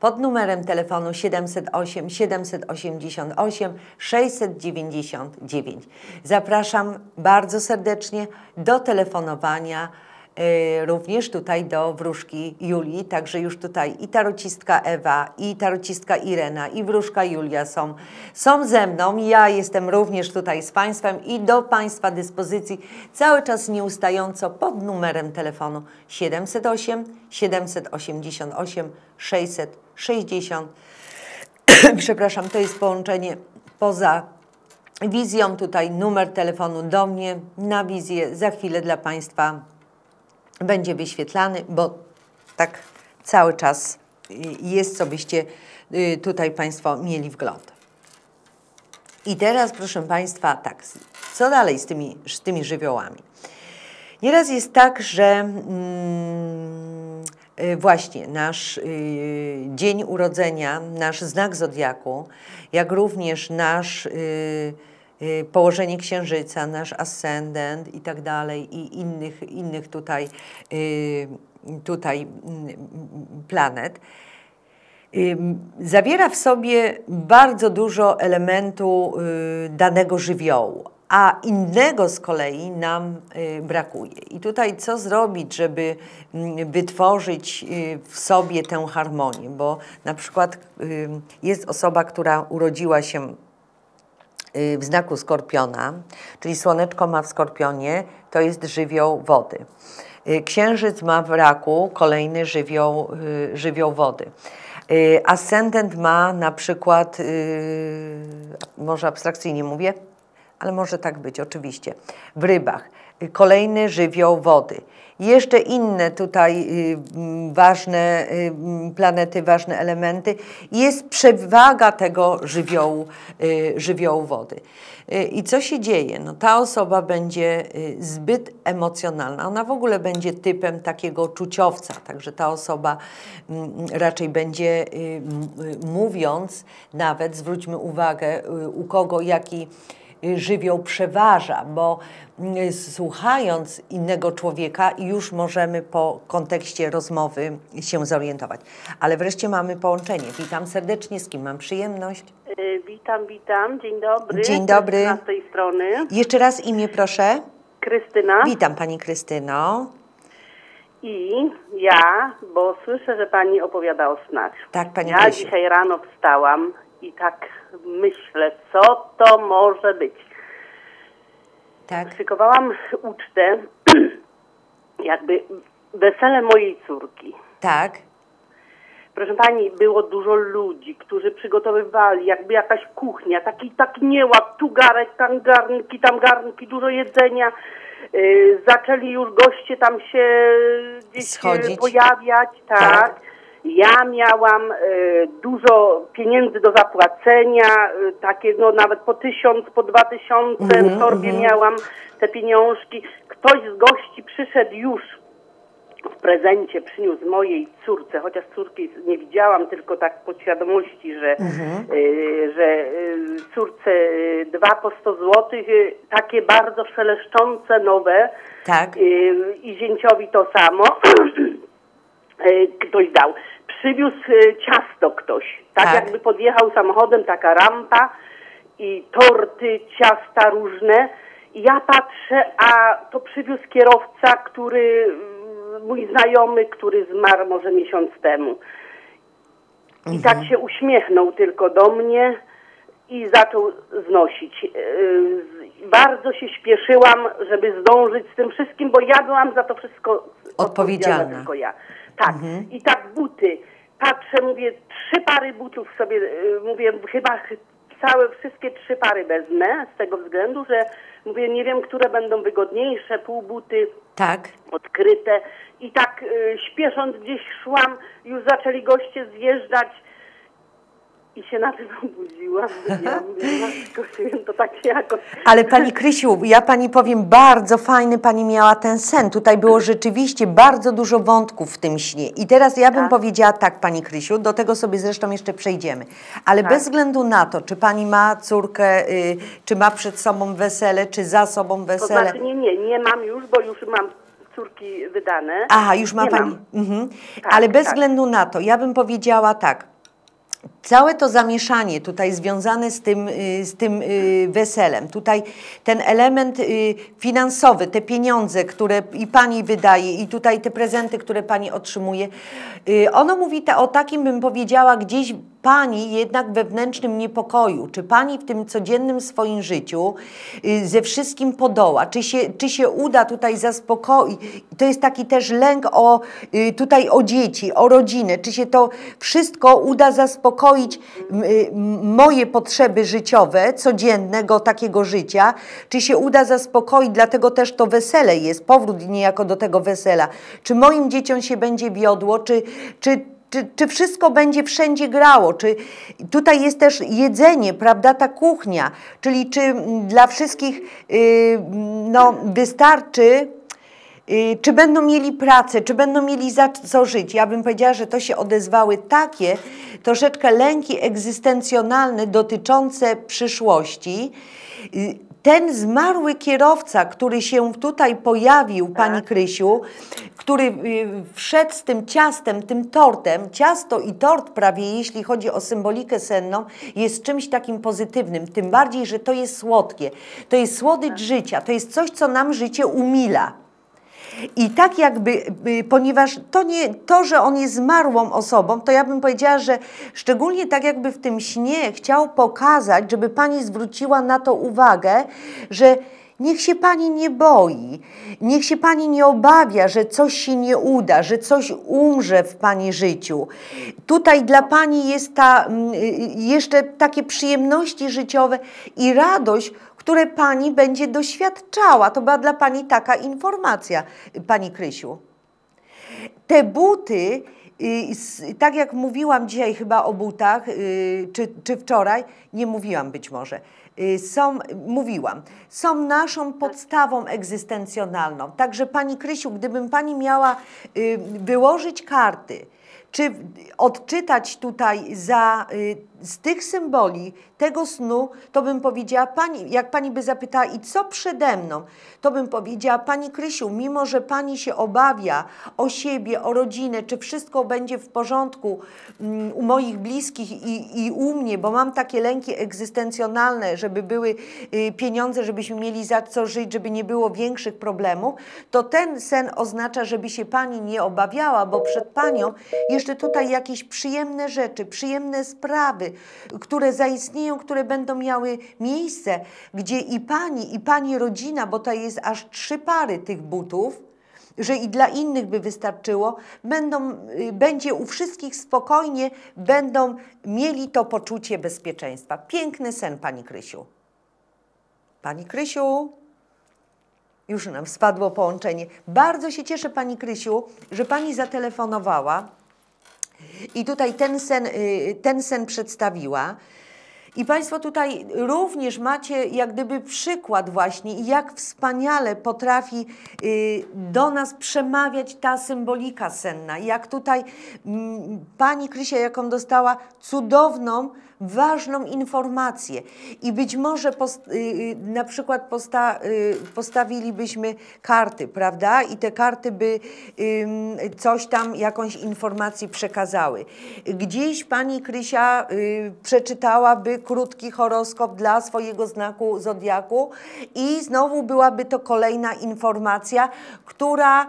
pod numerem telefonu 708 788 699. Zapraszam bardzo serdecznie do telefonowania również tutaj do wróżki Julii, także już tutaj i tarocistka Ewa, i tarocistka Irena, i wróżka Julia są, są ze mną. Ja jestem również tutaj z Państwem i do Państwa dyspozycji cały czas nieustająco pod numerem telefonu 708 788 660. Przepraszam, to jest połączenie poza wizją. Tutaj numer telefonu do mnie na wizję. Za chwilę dla Państwa będzie wyświetlany, bo tak cały czas jest, co byście y, tutaj Państwo mieli wgląd. I teraz, proszę Państwa, tak, co dalej z tymi, z tymi żywiołami? Nieraz jest tak, że mm, y, właśnie nasz y, dzień urodzenia, nasz znak zodiaku, jak również nasz położenie księżyca, nasz ascendent i tak dalej i innych, innych tutaj, y, tutaj planet, y, zawiera w sobie bardzo dużo elementu danego żywiołu, a innego z kolei nam brakuje. I tutaj co zrobić, żeby wytworzyć w sobie tę harmonię, bo na przykład jest osoba, która urodziła się Y, w znaku skorpiona, czyli słoneczko ma w skorpionie, to jest żywioł wody. Y, księżyc ma w raku kolejny żywioł, y, żywioł wody. Ascendent ma na przykład, może abstrakcyjnie mówię, ale może tak być, oczywiście, w rybach. Kolejny żywioł wody. Jeszcze inne tutaj y, ważne y, planety, ważne elementy. Jest przewaga tego żywiołu, y, żywiołu wody. I co się dzieje? No, ta osoba będzie zbyt emocjonalna. Ona w ogóle będzie typem takiego czuciowca, także ta osoba raczej będzie mówiąc, nawet zwróćmy uwagę, u kogo jaki żywioł przeważa, bo mm, słuchając innego człowieka już możemy po kontekście rozmowy się zorientować. Ale wreszcie mamy połączenie. Witam serdecznie, z kim mam przyjemność? Y, witam, witam. Dzień dobry. Dzień dobry. Z tej strony. Jeszcze raz imię proszę. Krystyna. Witam Pani Krystyno. I ja, bo słyszę, że Pani opowiada o snach. Tak, Pani Ja dzisiaj rano wstałam i tak myślę, co to może być. Tak. Szykowałam ucztę, jakby wesele mojej córki. Tak. Proszę pani, było dużo ludzi, którzy przygotowywali, jakby jakaś kuchnia, taki, taki nieład, tu garek, tam garnki, tam garnki, dużo jedzenia. Y, zaczęli już goście tam się gdzieś e, Schodzić. pojawiać, tak. Tak. Ja miałam e, dużo pieniędzy do zapłacenia, e, takie no nawet po tysiąc, po dwa tysiące Mhm, w torbie miałam te pieniążki. Ktoś z gości przyszedł już w prezencie, przyniósł mojej córce, chociaż córki nie widziałam, tylko tak podświadomości, że, e, że córce dwa po 100 złotych, e, takie bardzo szeleszczące, nowe Tak. e, i zięciowi to samo. E, ktoś dał. Przywiózł e, ciasto ktoś. Tak, Tak. jakby podjechał samochodem, taka rampa i torty, ciasta różne. I ja patrzę, a to przywiózł kierowca, który, mm, mój znajomy, który zmarł może miesiąc temu. I tak się uśmiechnął tylko do mnie i zaczął znosić. Z- Bardzo się śpieszyłam, żeby zdążyć z tym wszystkim, bo ja byłam za to wszystko Odpowiedzialna. tylko ja. Tak. I tak buty. Patrzę, mówię, trzy pary butów sobie, yy, mówię, chyba ch- całe, wszystkie trzy pary wezmę, z tego względu, że mówię, nie wiem, które będą wygodniejsze, półbuty, Tak. odkryte i tak y, śpiesząc gdzieś szłam, już zaczęli goście zjeżdżać i się na tym obudziłam. Ja mówię, matko święto, tak jakoś... Ale Pani Krysiu, ja Pani powiem, bardzo fajny Pani miała ten sen. Tutaj było rzeczywiście bardzo dużo wątków w tym śnie. I teraz ja bym Tak. powiedziała tak, Pani Krysiu, do tego sobie zresztą jeszcze przejdziemy. Ale Tak. bez względu na to, czy Pani ma córkę, y, czy ma przed sobą wesele, czy za sobą To wesele. znaczy nie, nie, nie mam już, bo już mam córki wydane. Aha, już ma nie Pani. Mhm. Tak, Ale bez tak. względu na to, ja bym powiedziała tak. Całe to zamieszanie tutaj związane z tym, y, z tym y, weselem, tutaj ten element y, finansowy, te pieniądze, które i pani wydaje, i tutaj te prezenty, które pani otrzymuje, ono mówi o takim, bym powiedziała, gdzieś pani jednak wewnętrznym niepokoju. Czy pani w tym codziennym swoim życiu ze wszystkim podoła? Czy się, czy się uda tutaj zaspokoić? To jest taki też lęk o, tutaj o dzieci, o rodzinę. Czy się to wszystko uda zaspokoić m, y, moje potrzeby życiowe, codziennego takiego życia? Czy się uda zaspokoić? Dlatego też to wesele jest, powrót niejako do tego wesela. Czy moim dzieciom się będzie wiodło? Czy, czy czy, czy wszystko będzie wszędzie grało? Czy tutaj jest też jedzenie, prawda, ta kuchnia, czyli czy dla wszystkich yy, no, wystarczy, czy będą mieli pracę, czy będą mieli za co żyć? Ja bym powiedziała, że to się odezwały takie troszeczkę lęki egzystencjonalne dotyczące przyszłości. Yy, Ten zmarły kierowca, który się tutaj pojawił, Pani Krysiu, który y, wszedł z tym ciastem, tym tortem, ciasto i tort prawie, jeśli chodzi o symbolikę senną, jest czymś takim pozytywnym, tym bardziej, że to jest słodkie, to jest słodycz życia, to jest coś, co nam życie umila. I tak jakby, y, ponieważ to, nie, to, że on jest zmarłą osobą, to ja bym powiedziała, że szczególnie tak jakby w tym śnie chciał pokazać, żeby pani zwróciła na to uwagę, że niech się pani nie boi, niech się pani nie obawia, że coś się nie uda, że coś umrze w pani życiu. Tutaj dla pani jest ta mm, y, jeszcze takie przyjemności życiowe i radość, które pani będzie doświadczała. To była dla pani taka informacja, pani Krysiu. Te buty, y, tak jak mówiłam dzisiaj chyba o butach, y, czy, czy wczoraj, nie mówiłam być może, y, są, mówiłam, są naszą podstawą egzystencjonalną. Także Pani Krysiu, gdybym Pani miała wyłożyć karty, czy odczytać tutaj za, z tych symboli tego snu, to bym powiedziała Pani, jak Pani by zapytała i co przede mną, to bym powiedziała Pani Krysiu, mimo że Pani się obawia o siebie, o rodzinę, czy wszystko będzie w porządku mm, u moich bliskich i, i u mnie, bo mam takie lęki egzystencjonalne, żeby były y, pieniądze, żebyśmy mieli za co żyć, żeby nie było większych problemów, to ten sen oznacza, żeby się Pani nie obawiała, bo przed Panią jeszcze tutaj jakieś przyjemne rzeczy, przyjemne sprawy, które zaistnieją, które będą miały miejsce, gdzie i Pani, i Pani rodzina, bo to jest aż trzy pary tych butów, że i dla innych by wystarczyło, będą, y, będzie u wszystkich spokojnie, będą mieli to poczucie bezpieczeństwa. Piękny sen, Pani Krysiu. Pani Krysiu, już nam spadło połączenie. Bardzo się cieszę, Pani Krysiu, że Pani zatelefonowała i tutaj ten sen, y, ten sen przedstawiła. I Państwo tutaj również macie jak gdyby przykład właśnie, jak wspaniale potrafi y, do nas przemawiać ta symbolika senna. Jak tutaj mm, Pani Krysia, jaką dostała cudowną, ważną informację. I być może post, y, y, na przykład posta, y, postawilibyśmy karty, prawda? I te karty by coś tam, jakąś informację przekazały. Gdzieś pani Krysia przeczytałaby krótki horoskop dla swojego znaku zodiaku i znowu byłaby to kolejna informacja, która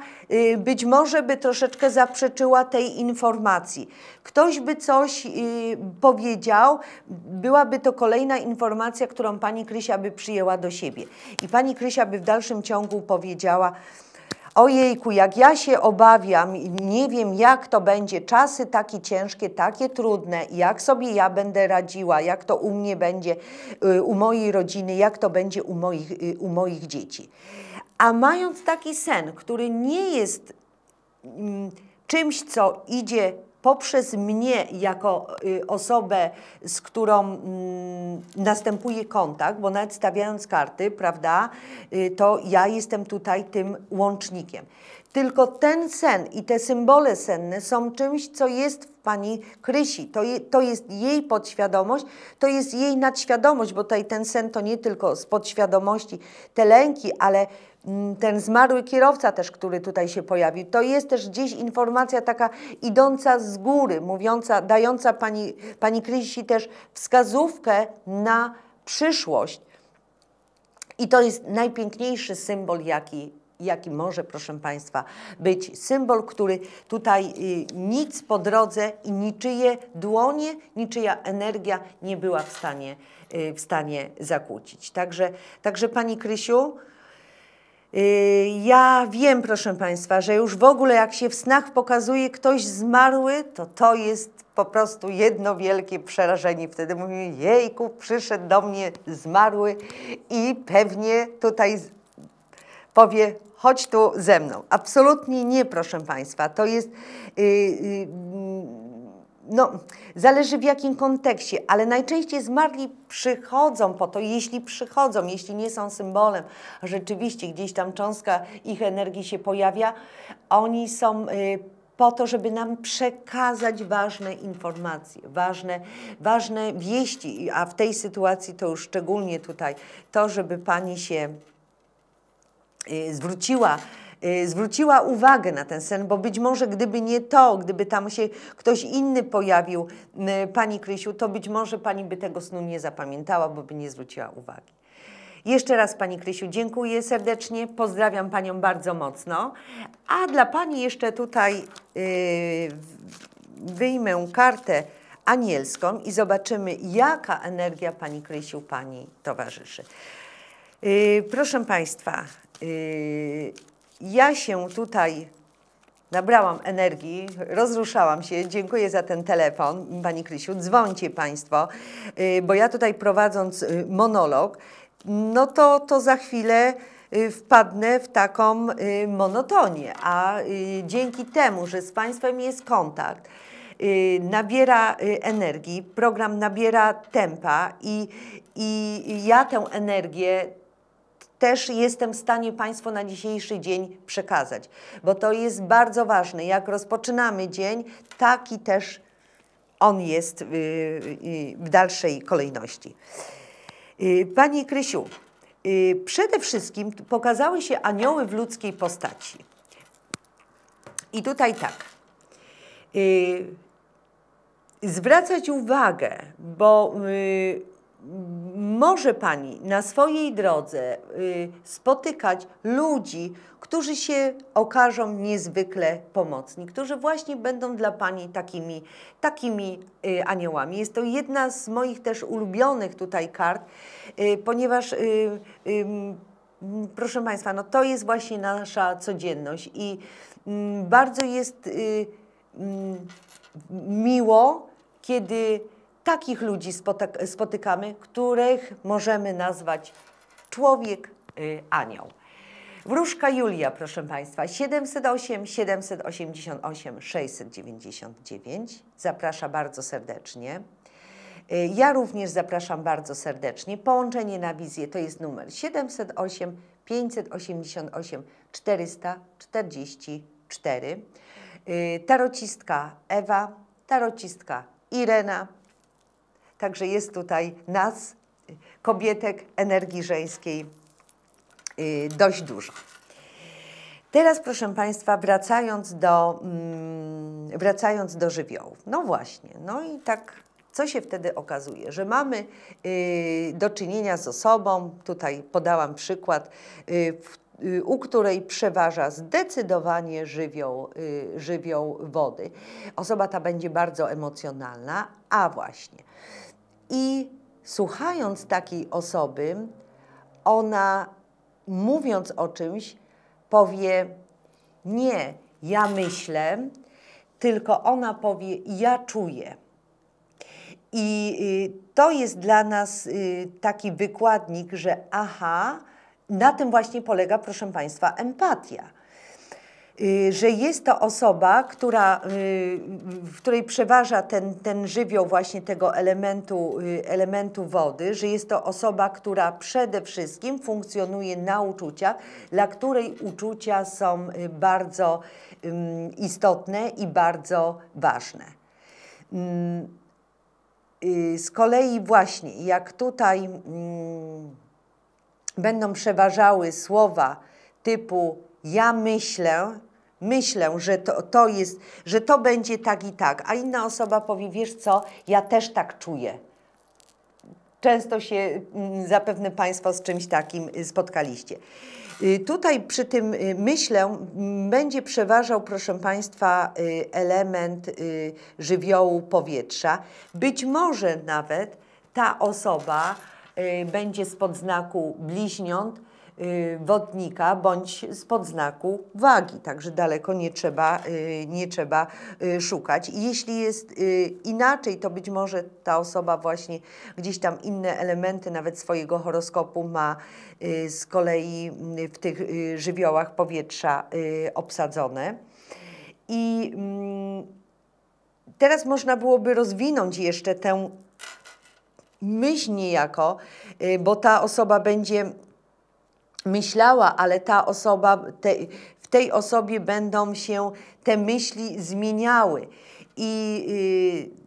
być może by troszeczkę zaprzeczyła tej informacji. Ktoś by coś powiedział, byłaby to kolejna informacja, którą pani Krysia by przyjęła do siebie. I pani Krysia by w dalszym ciągu powiedziała, Ojejku, jak ja się obawiam, nie wiem jak to będzie, czasy takie ciężkie, takie trudne, jak sobie ja będę radziła, jak to u mnie będzie, y, u mojej rodziny, jak to będzie u moich, y, u moich dzieci. A mając taki sen, który nie jest mm, czymś, co idzie poprzez mnie jako y, osobę, z którą mm, następuje kontakt, bo nawet stawiając karty, prawda, y, to ja jestem tutaj tym łącznikiem. Tylko ten sen i te symbole senne są czymś, co jest w pani Krysi. To, je, to jest jej podświadomość, to jest jej nadświadomość, bo tutaj ten sen to nie tylko z podświadomości te lęki, ale ten zmarły kierowca też, który tutaj się pojawił, to jest też gdzieś informacja taka idąca z góry, mówiąca, dająca pani, pani Krysi też wskazówkę na przyszłość. I to jest najpiękniejszy symbol, jaki jaki może, proszę Państwa, być symbol, który tutaj y, nic po drodze i niczyje dłonie, niczyja energia nie była w stanie, y, w stanie zakłócić. Także, także Pani Krysiu, ja wiem, proszę Państwa, że już w ogóle jak się w snach pokazuje ktoś zmarły, to to jest po prostu jedno wielkie przerażenie. Wtedy mówimy, jejku, przyszedł do mnie zmarły i pewnie tutaj powie, chodź tu ze mną. Absolutnie nie, proszę Państwa. To jest. Yy, yy, no, zależy w jakim kontekście, ale najczęściej zmarli przychodzą po to, jeśli przychodzą, jeśli nie są symbolem, rzeczywiście gdzieś tam cząstka ich energii się pojawia, oni są y, po to, żeby nam przekazać ważne informacje, ważne, ważne wieści, a w tej sytuacji to już szczególnie tutaj to, żeby Pani się Y, zwróciła, zwróciła uwagę na ten sen, bo być może gdyby nie to, gdyby tam się ktoś inny pojawił, y, Pani Krysiu, to być może Pani by tego snu nie zapamiętała, bo by nie zwróciła uwagi. Jeszcze raz Pani Krysiu dziękuję serdecznie, pozdrawiam Panią bardzo mocno. A dla Pani jeszcze tutaj yy, wyjmę kartę anielską i zobaczymy, jaka energia Pani Krysiu Pani towarzyszy. Yy, proszę Państwa, ja się tutaj nabrałam energii, rozruszałam się. Dziękuję za ten telefon, Pani Krysiu. Dzwońcie Państwo, yy, bo ja tutaj prowadząc yy, monolog, no to, to za chwilę yy, wpadnę w taką monotonię, a dzięki temu, że z Państwem jest kontakt, nabiera energii, program nabiera tempa i, i ja tę energię też jestem w stanie Państwu na dzisiejszy dzień przekazać, bo to jest bardzo ważne. Jak rozpoczynamy dzień, taki też on jest y, y, w dalszej kolejności. Y, Pani Krysiu, przede wszystkim pokazały się anioły w ludzkiej postaci. I tutaj tak. Zwracać uwagę, bo może Pani na swojej drodze y, spotykać ludzi, którzy się okażą niezwykle pomocni, którzy właśnie będą dla Pani takimi, takimi y, aniołami. Jest to jedna z moich też ulubionych tutaj kart, y, ponieważ proszę Państwa, no to jest właśnie nasza codzienność i mm, bardzo jest mm, miło, kiedy takich ludzi spotykamy, których możemy nazwać człowiek y, anioł. Wróżka Julia, proszę Państwa, 708 788 699. Zaprasza bardzo serdecznie. Y, ja również zapraszam bardzo serdecznie. Połączenie na wizję to jest numer 708 588 444. Tarocistka Ewa, tarocistka Irena. Także jest tutaj nas, kobietek energii żeńskiej, y, dość dużo. Teraz, proszę Państwa, wracając do, mm, wracając do żywiołów. No właśnie, no i tak co się wtedy okazuje? Że mamy y, do czynienia z osobą, tutaj podałam przykład, y, y, u której przeważa zdecydowanie żywioł, y, żywioł wody. Osoba ta będzie bardzo emocjonalna, a właśnie. I słuchając takiej osoby, ona mówiąc o czymś, powie: Nie, ja myślę, tylko ona powie: Ja czuję. I y, to jest dla nas y, taki wykładnik, że aha, na tym właśnie polega, proszę Państwa, empatia. Y, że jest to osoba, która, w której przeważa ten, ten żywioł właśnie tego elementu, elementu wody, że jest to osoba, która przede wszystkim funkcjonuje na uczuciach, dla której uczucia są bardzo istotne i bardzo ważne. Y, z kolei właśnie, jak tutaj mm, będą przeważały słowa typu ja myślę, myślę, że to, to jest, że to będzie tak i tak, a inna osoba powie, wiesz co, ja też tak czuję. Często się mm, zapewne Państwo z czymś takim spotkaliście. Y, tutaj przy tym y, myślę będzie przeważał, proszę Państwa, y, element żywiołu powietrza. Być może nawet ta osoba będzie spod znaku bliźniąt, Y, wodnika bądź spod znaku wagi, także daleko nie trzeba, y, nie trzeba y, szukać. Jeśli jest inaczej, to być może ta osoba właśnie gdzieś tam inne elementy nawet swojego horoskopu ma z kolei w tych żywiołach powietrza obsadzone. I mm, teraz można byłoby rozwinąć jeszcze tę myśl niejako, bo ta osoba będzie myślała, ale ta osoba, te, w tej osobie będą się te myśli zmieniały. I y,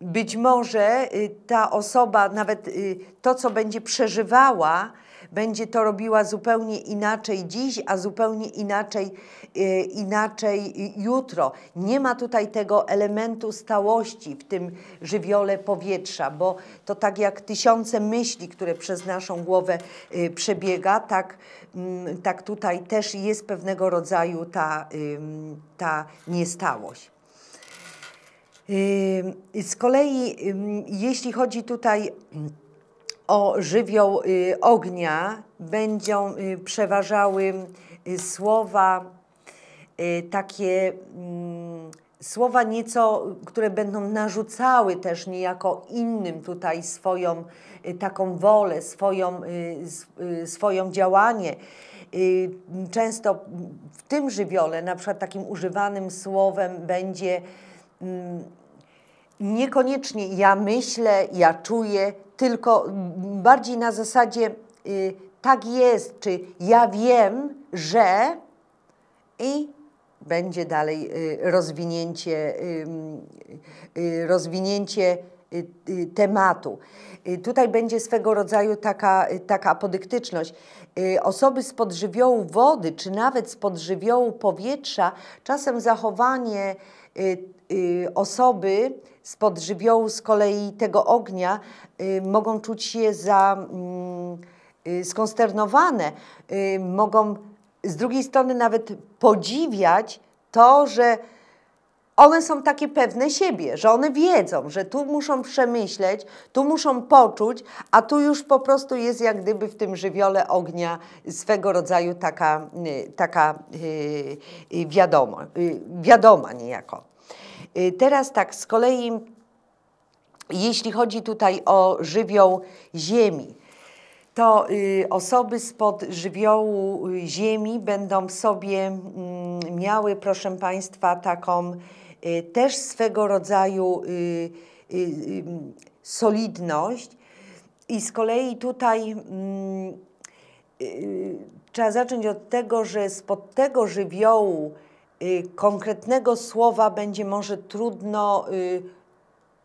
być może y, ta osoba, nawet y, to, co będzie przeżywała, będzie to robiła zupełnie inaczej dziś, a zupełnie inaczej, e, inaczej jutro. Nie ma tutaj tego elementu stałości w tym żywiole powietrza, bo to tak jak tysiące myśli, które przez naszą głowę e, przebiega, tak, mm, tak tutaj też jest pewnego rodzaju ta, ta niestałość. Z kolei, jeśli chodzi tutaj o żywioł y, ognia będą y, przeważały y, słowa takie mm, słowa nieco, które będą narzucały też niejako innym tutaj swoją taką wolę, swoją, swoją działanie. Często w tym żywiole, na przykład takim używanym słowem będzie mm, niekoniecznie ja myślę, ja czuję, tylko bardziej na zasadzie y, tak jest, czy ja wiem, że i będzie dalej y, rozwinięcie, y, y rozwinięcie y, y, tematu. Tutaj będzie swego rodzaju taka, taka apodyktyczność. Osoby z podżywiołu wody, czy nawet z podżywiołu powietrza, czasem zachowanie osoby spod żywiołu z kolei tego ognia y, mogą czuć się za mm, y, skonsternowane, y, mogą z drugiej strony nawet podziwiać to, że one są takie pewne siebie, że one wiedzą, że tu muszą przemyśleć, tu muszą poczuć, a tu już po prostu jest jak gdyby w tym żywiole ognia swego rodzaju taka, taka wiadomo, wiadoma niejako. Yy, teraz tak, z kolei jeśli chodzi tutaj o żywioł ziemi, to y, osoby spod żywiołu ziemi będą w sobie y, miały, proszę Państwa, taką y, też swego rodzaju y, y, y, solidność. I z kolei tutaj mm, trzeba zacząć od tego, że spod tego żywiołu konkretnego słowa będzie może trudno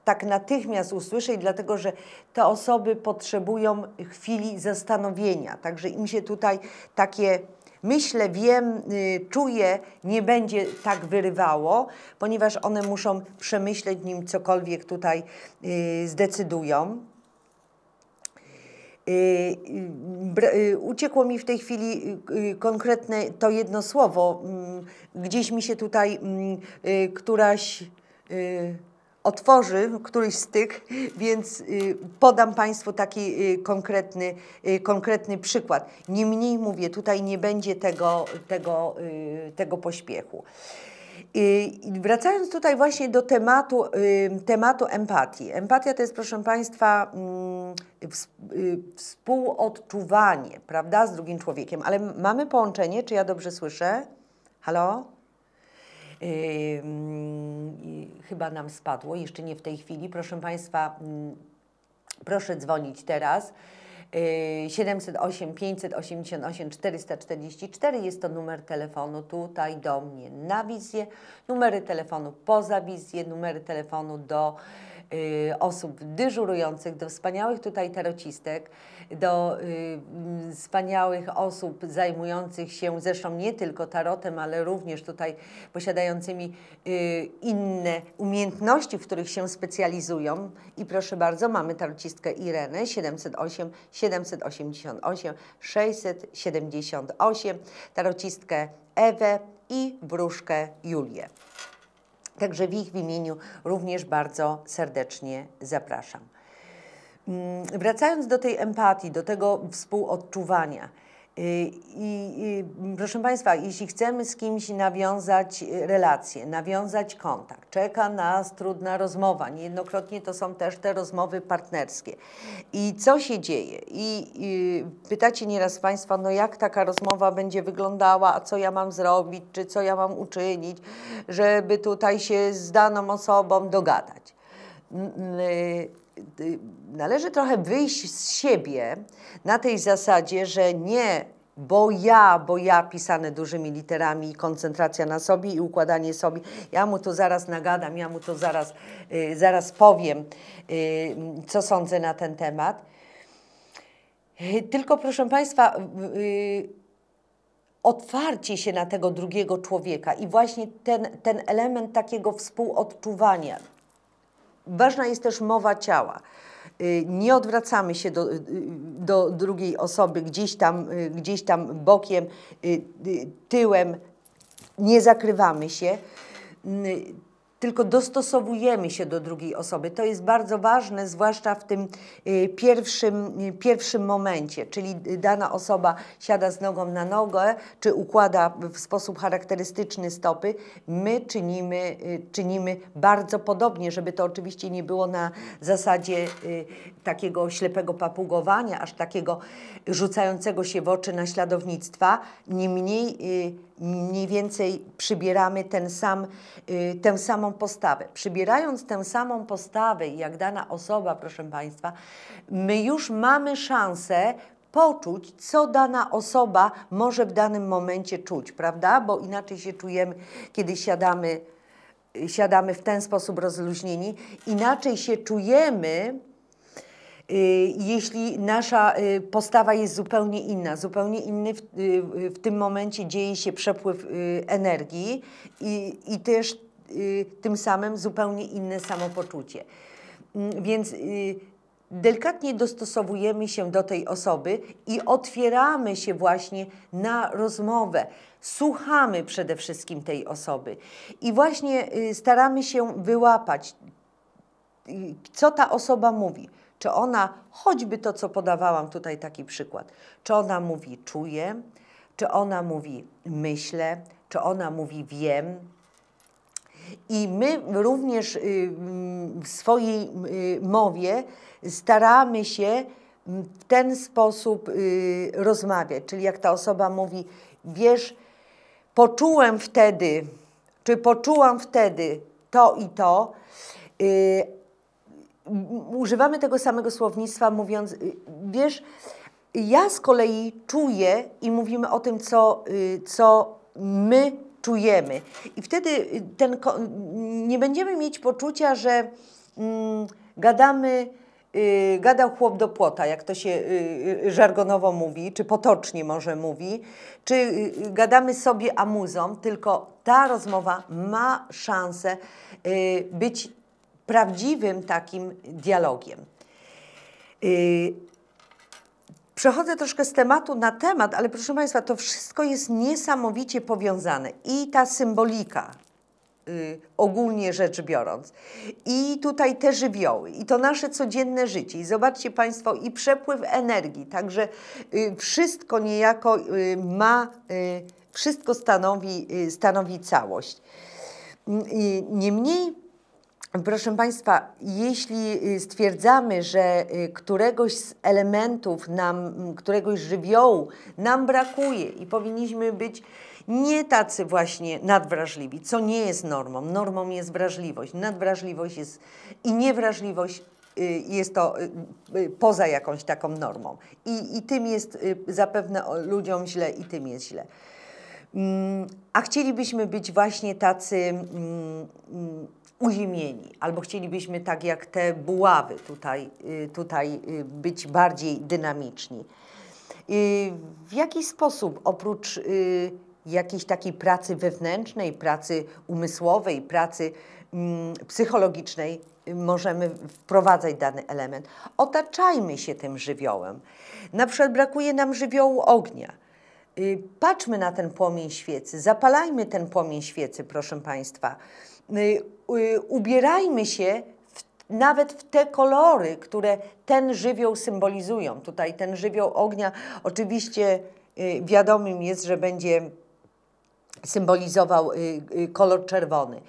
tak natychmiast usłyszeć, dlatego że te osoby potrzebują chwili zastanowienia. Także im się tutaj takie myślę, wiem, y, czuję, nie będzie tak wyrywało, ponieważ one muszą przemyśleć, nim cokolwiek tutaj y, zdecydują. Y, uciekło mi w tej chwili konkretne to jedno słowo. Mm, gdzieś mi się tutaj mm, któraś otworzy któryś z tych, więc y, podam Państwu taki y, konkretny, y, konkretny przykład. Niemniej mówię, tutaj nie będzie tego, tego, tego pośpiechu. Wracając tutaj właśnie do tematu, tematu empatii. Empatia to jest, proszę Państwa, mm, współodczuwanie, prawda, z drugim człowiekiem. Ale mamy połączenie, czy ja dobrze słyszę? Halo? chyba nam spadło, jeszcze nie w tej chwili. Proszę Państwa, mm, proszę dzwonić teraz. 708 588 444 jest to numer telefonu tutaj do mnie na wizję, numery telefonu poza wizję, numery telefonu do y, osób dyżurujących, do wspaniałych tutaj tarocistek, do y, wspaniałych osób zajmujących się zresztą nie tylko tarotem, ale również tutaj posiadającymi y, inne umiejętności, w których się specjalizują. I proszę bardzo, mamy tarocistkę Irenę 708 788 678, tarocistkę Ewę i wróżkę Julię. Także w ich imieniu również bardzo serdecznie zapraszam. Mm, wracając do tej empatii, do tego współodczuwania, y, i, proszę Państwa, jeśli chcemy z kimś nawiązać relacje, nawiązać kontakt, czeka nas trudna rozmowa. Niejednokrotnie to są też te rozmowy partnerskie. I co się dzieje? I, I, pytacie nieraz Państwa, no jak taka rozmowa będzie wyglądała, a co ja mam zrobić, czy co ja mam uczynić, żeby tutaj się z daną osobą dogadać. Y, należy trochę wyjść z siebie na tej zasadzie, że nie bo ja, bo ja pisane dużymi literami koncentracja na sobie i układanie sobie, ja mu to zaraz nagadam, ja mu to zaraz, y, zaraz powiem, y, co sądzę na ten temat. Y, tylko proszę Państwa, y, otwarcie się na tego drugiego człowieka i właśnie ten, ten element takiego współodczuwania, Ważna jest też mowa ciała. Y, nie odwracamy się do, y, do drugiej osoby gdzieś tam, y, gdzieś tam bokiem, tyłem, nie zakrywamy się tylko dostosowujemy się do drugiej osoby. To jest bardzo ważne, zwłaszcza w tym y, pierwszym, y, pierwszym momencie, czyli dana osoba siada z nogą na nogę, czy układa w sposób charakterystyczny stopy. My czynimy, y, czynimy bardzo podobnie, żeby to oczywiście nie było na zasadzie takiego ślepego papugowania, aż takiego rzucającego się w oczy naśladownictwa. Niemniej mniej więcej przybieramy ten sam, y, tę samą postawę. Przybierając tę samą postawę, jak dana osoba, proszę Państwa, my już mamy szansę poczuć, co dana osoba może w danym momencie czuć, prawda? Bo inaczej się czujemy, kiedy siadamy, siadamy w ten sposób rozluźnieni, inaczej się czujemy, jeśli nasza y, postawa jest zupełnie inna, zupełnie inny w, y, w tym momencie dzieje się przepływ energii i, i też tym samym zupełnie inne samopoczucie. Mm, więc delikatnie dostosowujemy się do tej osoby i otwieramy się właśnie na rozmowę. Słuchamy przede wszystkim tej osoby i właśnie y, staramy się wyłapać, y, co ta osoba mówi. Czy ona, choćby to, co podawałam tutaj taki przykład, czy ona mówi czuję, czy ona mówi myślę, czy ona mówi wiem, i my również y, w swojej y, mowie staramy się w ten sposób y, rozmawiać. Czyli jak ta osoba mówi, wiesz, poczułem wtedy, czy poczułam wtedy to i to, używamy tego samego słownictwa, mówiąc, wiesz, ja z kolei czuję i mówimy o tym, co, co my czujemy. I wtedy y, ten, nie będziemy mieć poczucia, że mm, gadamy, y, gadał chłop do płota, jak to się y, y żargonowo mówi, czy potocznie może mówi, czy y, y, gadamy sobie amuzą, tylko ta rozmowa ma szansę być prawdziwym takim dialogiem. Przechodzę troszkę z tematu na temat, ale proszę Państwa, to wszystko jest niesamowicie powiązane. I ta symbolika, y, ogólnie rzecz biorąc, i tutaj te żywioły, i to nasze codzienne życie. I zobaczcie Państwo, i przepływ energii, także y, wszystko niejako y, ma, y, wszystko stanowi, y, stanowi całość. Y, niemniej Proszę Państwa, jeśli y, stwierdzamy, że y, któregoś z elementów nam, któregoś żywiołu nam brakuje i powinniśmy być nie tacy właśnie nadwrażliwi, co nie jest normą. Normą jest wrażliwość. Nadwrażliwość jest i niewrażliwość y, jest to poza jakąś taką normą. I, i tym jest zapewne ludziom źle i tym jest źle. Mm, a chcielibyśmy być właśnie tacy mm, mm, uziemieni, albo chcielibyśmy tak jak te buławy tutaj, y, tutaj y, być bardziej dynamiczni. Y, w jaki sposób oprócz jakiejś takiej pracy wewnętrznej, pracy umysłowej, pracy mm, psychologicznej możemy wprowadzać dany element? Otaczajmy się tym żywiołem. Na przykład brakuje nam żywiołu ognia. Patrzmy na ten płomień świecy, zapalajmy ten płomień świecy, proszę Państwa. Y, y, ubierajmy się w, nawet w te kolory, które ten żywioł symbolizują. Tutaj ten żywioł ognia oczywiście y, wiadomym jest, że będzie symbolizował kolor czerwony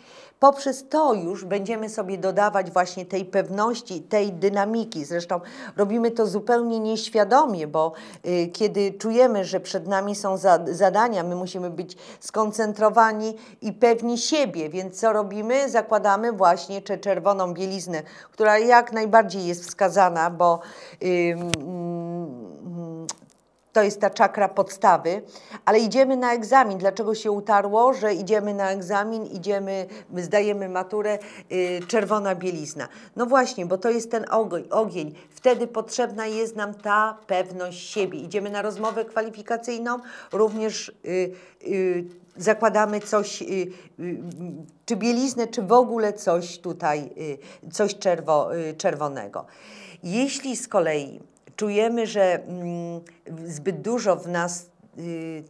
poprzez to już będziemy sobie dodawać właśnie tej pewności, tej dynamiki. Zresztą robimy to zupełnie nieświadomie, bo y, kiedy czujemy, że przed nami są za, zadania, my musimy być skoncentrowani i pewni siebie, więc co robimy? Zakładamy właśnie czerwoną bieliznę, która jak najbardziej jest wskazana, bo y, to jest ta czakra podstawy, ale idziemy na egzamin. Dlaczego się utarło, że idziemy na egzamin, idziemy, zdajemy maturę, yy, czerwona bielizna? No właśnie, bo to jest ten ogień. ogień. Wtedy potrzebna jest nam ta pewność siebie. Idziemy na rozmowę kwalifikacyjną, również yy, yy, zakładamy coś, y, y, czy bieliznę, czy w ogóle coś tutaj, y, coś czerwo, czerwonego. Jeśli z kolei czujemy, że mm, zbyt dużo w nas y,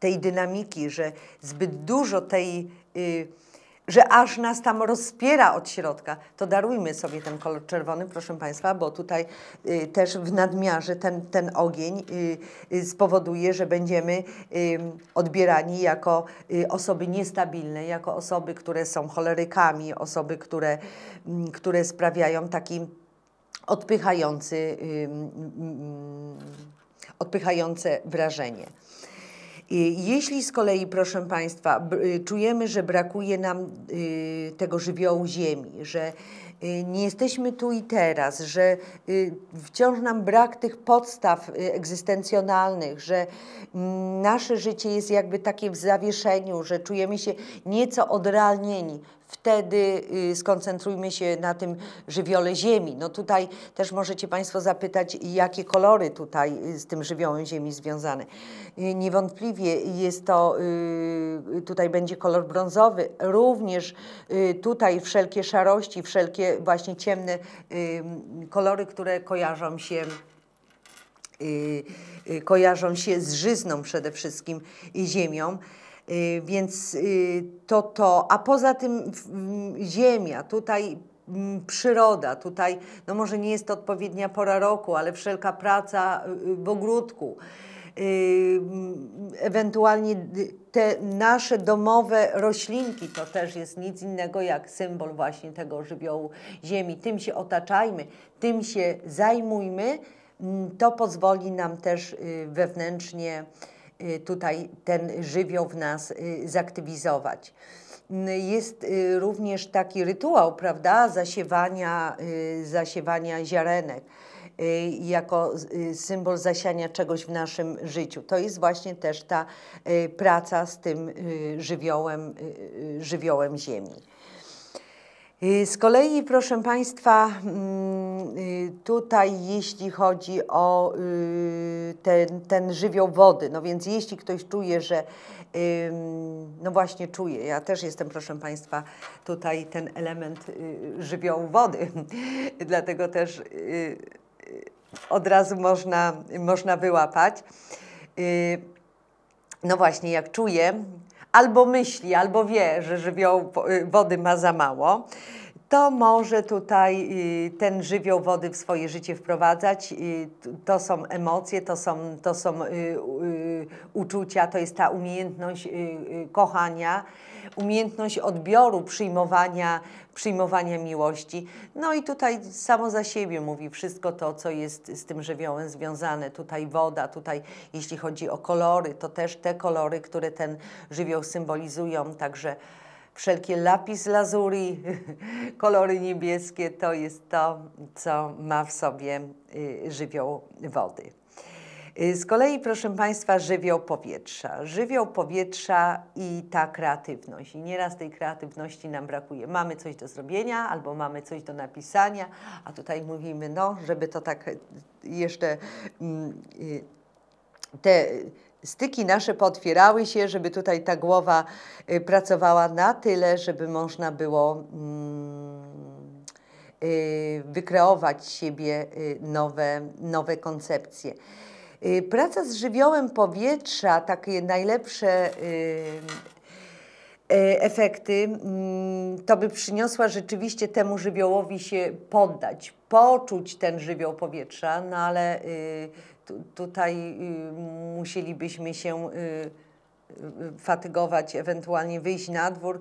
tej dynamiki, że zbyt dużo tej, y, że aż nas tam rozpiera od środka, to darujmy sobie ten kolor czerwony, proszę Państwa, bo tutaj y, też w nadmiarze ten, ten ogień spowoduje, że będziemy odbierani jako osoby niestabilne, jako osoby, które są cholerykami, osoby, które, mm, które sprawiają taki odpychający, odpychające wrażenie. Jeśli z kolei, proszę Państwa, y, czujemy, że brakuje nam y, tego żywiołu ziemi, że y, nie jesteśmy tu i teraz, że wciąż nam brak tych podstaw egzystencjonalnych, że nasze życie jest jakby takie w zawieszeniu, że czujemy się nieco odrealnieni, wtedy y, skoncentrujmy się na tym żywiole ziemi. No tutaj też możecie Państwo zapytać, jakie kolory tutaj y, z tym żywiołem ziemi związane. Y, niewątpliwie jest to, tutaj będzie kolor brązowy, również tutaj wszelkie szarości, wszelkie właśnie ciemne kolory, które kojarzą się kojarzą się z żyzną przede wszystkim i ziemią. Y, więc y, to to, a poza tym ziemia, tutaj przyroda, tutaj, no może nie jest to odpowiednia pora roku, ale wszelka praca y, w ogródku, ewentualnie te nasze domowe roślinki, to też jest nic innego jak symbol właśnie tego żywiołu ziemi. Tym się otaczajmy, tym się zajmujmy, to pozwoli nam też wewnętrznie tutaj ten żywioł w nas y, zaktywizować. Y, jest również taki rytuał, prawda, zasiewania, zasiewania ziarenek jako symbol zasiania czegoś w naszym życiu. To jest właśnie też ta praca z tym żywiołem, żywiołem ziemi. Y, z kolei, proszę Państwa, mm, y, tutaj jeśli chodzi o y, ten, ten żywioł wody, no więc jeśli ktoś czuje, że no właśnie czuje, ja też jestem, proszę Państwa, tutaj ten element żywiołu wody, dlatego też od razu można, można wyłapać. No właśnie, jak czuję, albo myśli, albo wie, że żywioł y, wody ma za mało, to może tutaj y, ten żywioł wody w swoje życie wprowadzać. To są emocje, to są, to są y, uczucia, to jest ta umiejętność kochania, umiejętność odbioru, przyjmowania, przyjmowania miłości. No i tutaj samo za siebie mówi wszystko to, co jest z tym żywiołem związane. Tutaj woda, tutaj jeśli chodzi o kolory, to też te kolory, które ten żywioł symbolizują, także wszelkie lapis lazuli, kolory niebieskie, to jest to, co ma w sobie y, żywioł wody. Y, z kolei, proszę Państwa, żywioł powietrza. Żywioł powietrza i ta kreatywność. I nieraz tej kreatywności nam brakuje. Mamy coś do zrobienia albo mamy coś do napisania, a tutaj mówimy, no, żeby to tak jeszcze mm, y, te styki nasze potwierały się, żeby tutaj ta głowa y, pracowała na tyle, żeby można było mm, wykreować siebie nowe, nowe koncepcje. Y, praca z żywiołem powietrza, takie najlepsze y, y, efekty, mm, to by przyniosła rzeczywiście temu żywiołowi się poddać, poczuć ten żywioł powietrza, no ale tutaj musielibyśmy się fatygować, ewentualnie wyjść na dwór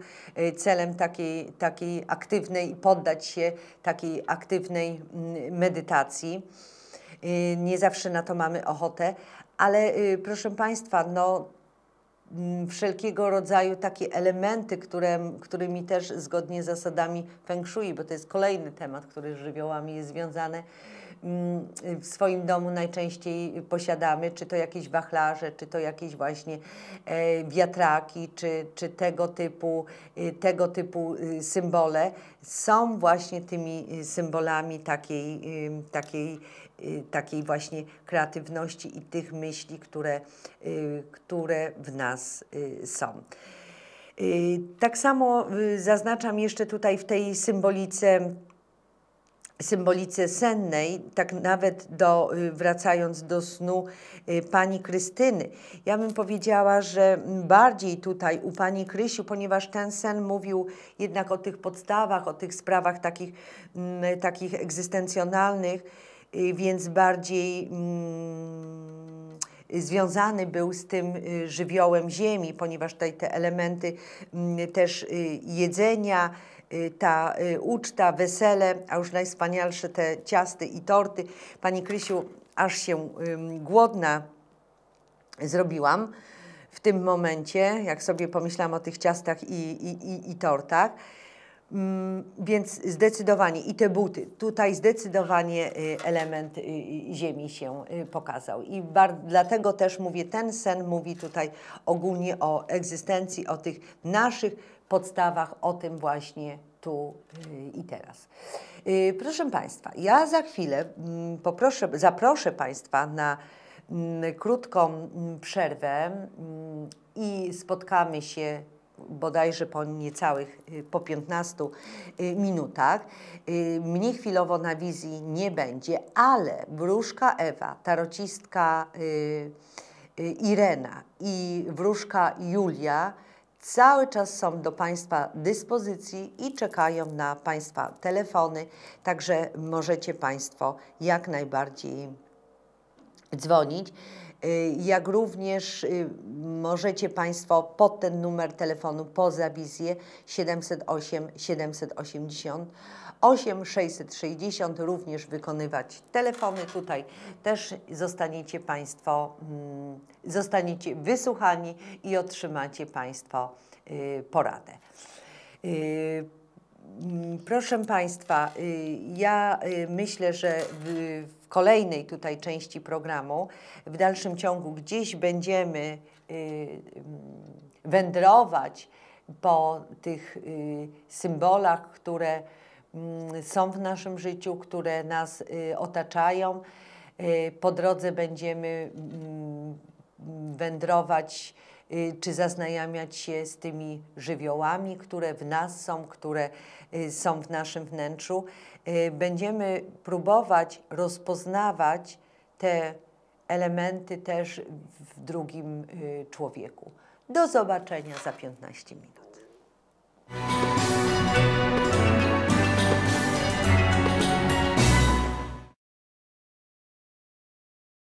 celem takiej, takiej aktywnej, poddać się takiej aktywnej mm, medytacji. Y, nie zawsze na to mamy ochotę, ale y, proszę Państwa, no mm, wszelkiego rodzaju takie elementy, które, którymi też zgodnie z zasadami feng shui, bo to jest kolejny temat, który z żywiołami jest związany, mm, w swoim domu najczęściej posiadamy, czy to jakieś wachlarze, czy to jakieś właśnie e, wiatraki, czy, czy tego typu, y, tego typu symbole, są właśnie tymi symbolami takiej, takiej takiej właśnie kreatywności i tych myśli, które, y, które w nas y, są. Tak samo zaznaczam jeszcze tutaj w tej symbolice symbolice sennej, tak nawet do, wracając do snu pani Krystyny. Ja bym powiedziała, że bardziej tutaj u pani Krysiu, ponieważ ten sen mówił jednak o tych podstawach, o tych sprawach takich, mm, takich egzystencjonalnych, Y, więc bardziej mm, związany był z tym y, żywiołem ziemi, ponieważ tutaj te elementy mm, też y, jedzenia, ta uczta, wesele, a już najwspanialsze te ciasty i torty. Pani Krysiu, aż się głodna zrobiłam w tym momencie, jak sobie pomyślałam o tych ciastach i, i, i, i tortach. Mm, więc zdecydowanie i te buty, tutaj zdecydowanie y, element y, y, ziemi się pokazał. I dlatego też mówię, ten sen mówi tutaj ogólnie o egzystencji, o tych naszych podstawach, o tym właśnie tu i teraz. Proszę Państwa, ja za chwilę mm, poproszę, zaproszę Państwa na mm, krótką przerwę i spotkamy się bodajże po niecałych, y, po 15 y, minutach. Y, mnie chwilowo na wizji nie będzie, ale wróżka Ewa, tarocistka Irena i wróżka Julia cały czas są do Państwa dyspozycji i czekają na Państwa telefony, także możecie Państwo jak najbardziej dzwonić. Y, jak również y, możecie Państwo pod ten numer telefonu poza wizję 708 780 8 660 również wykonywać telefony. Tutaj też zostaniecie Państwo, mm, zostaniecie wysłuchani i otrzymacie Państwo y, poradę. Mm, proszę Państwa, ja myślę, że w, kolejnej tutaj części programu, w dalszym ciągu gdzieś będziemy y, mm, wędrować po tych symbolach, które mm, są w naszym życiu, które nas otaczają. Po drodze będziemy wędrować Y, czy zaznajamiać się z tymi żywiołami, które w nas są, które y, są w naszym wnętrzu. Y, będziemy próbować rozpoznawać te elementy też w drugim y, człowieku. Do zobaczenia za 15 minut.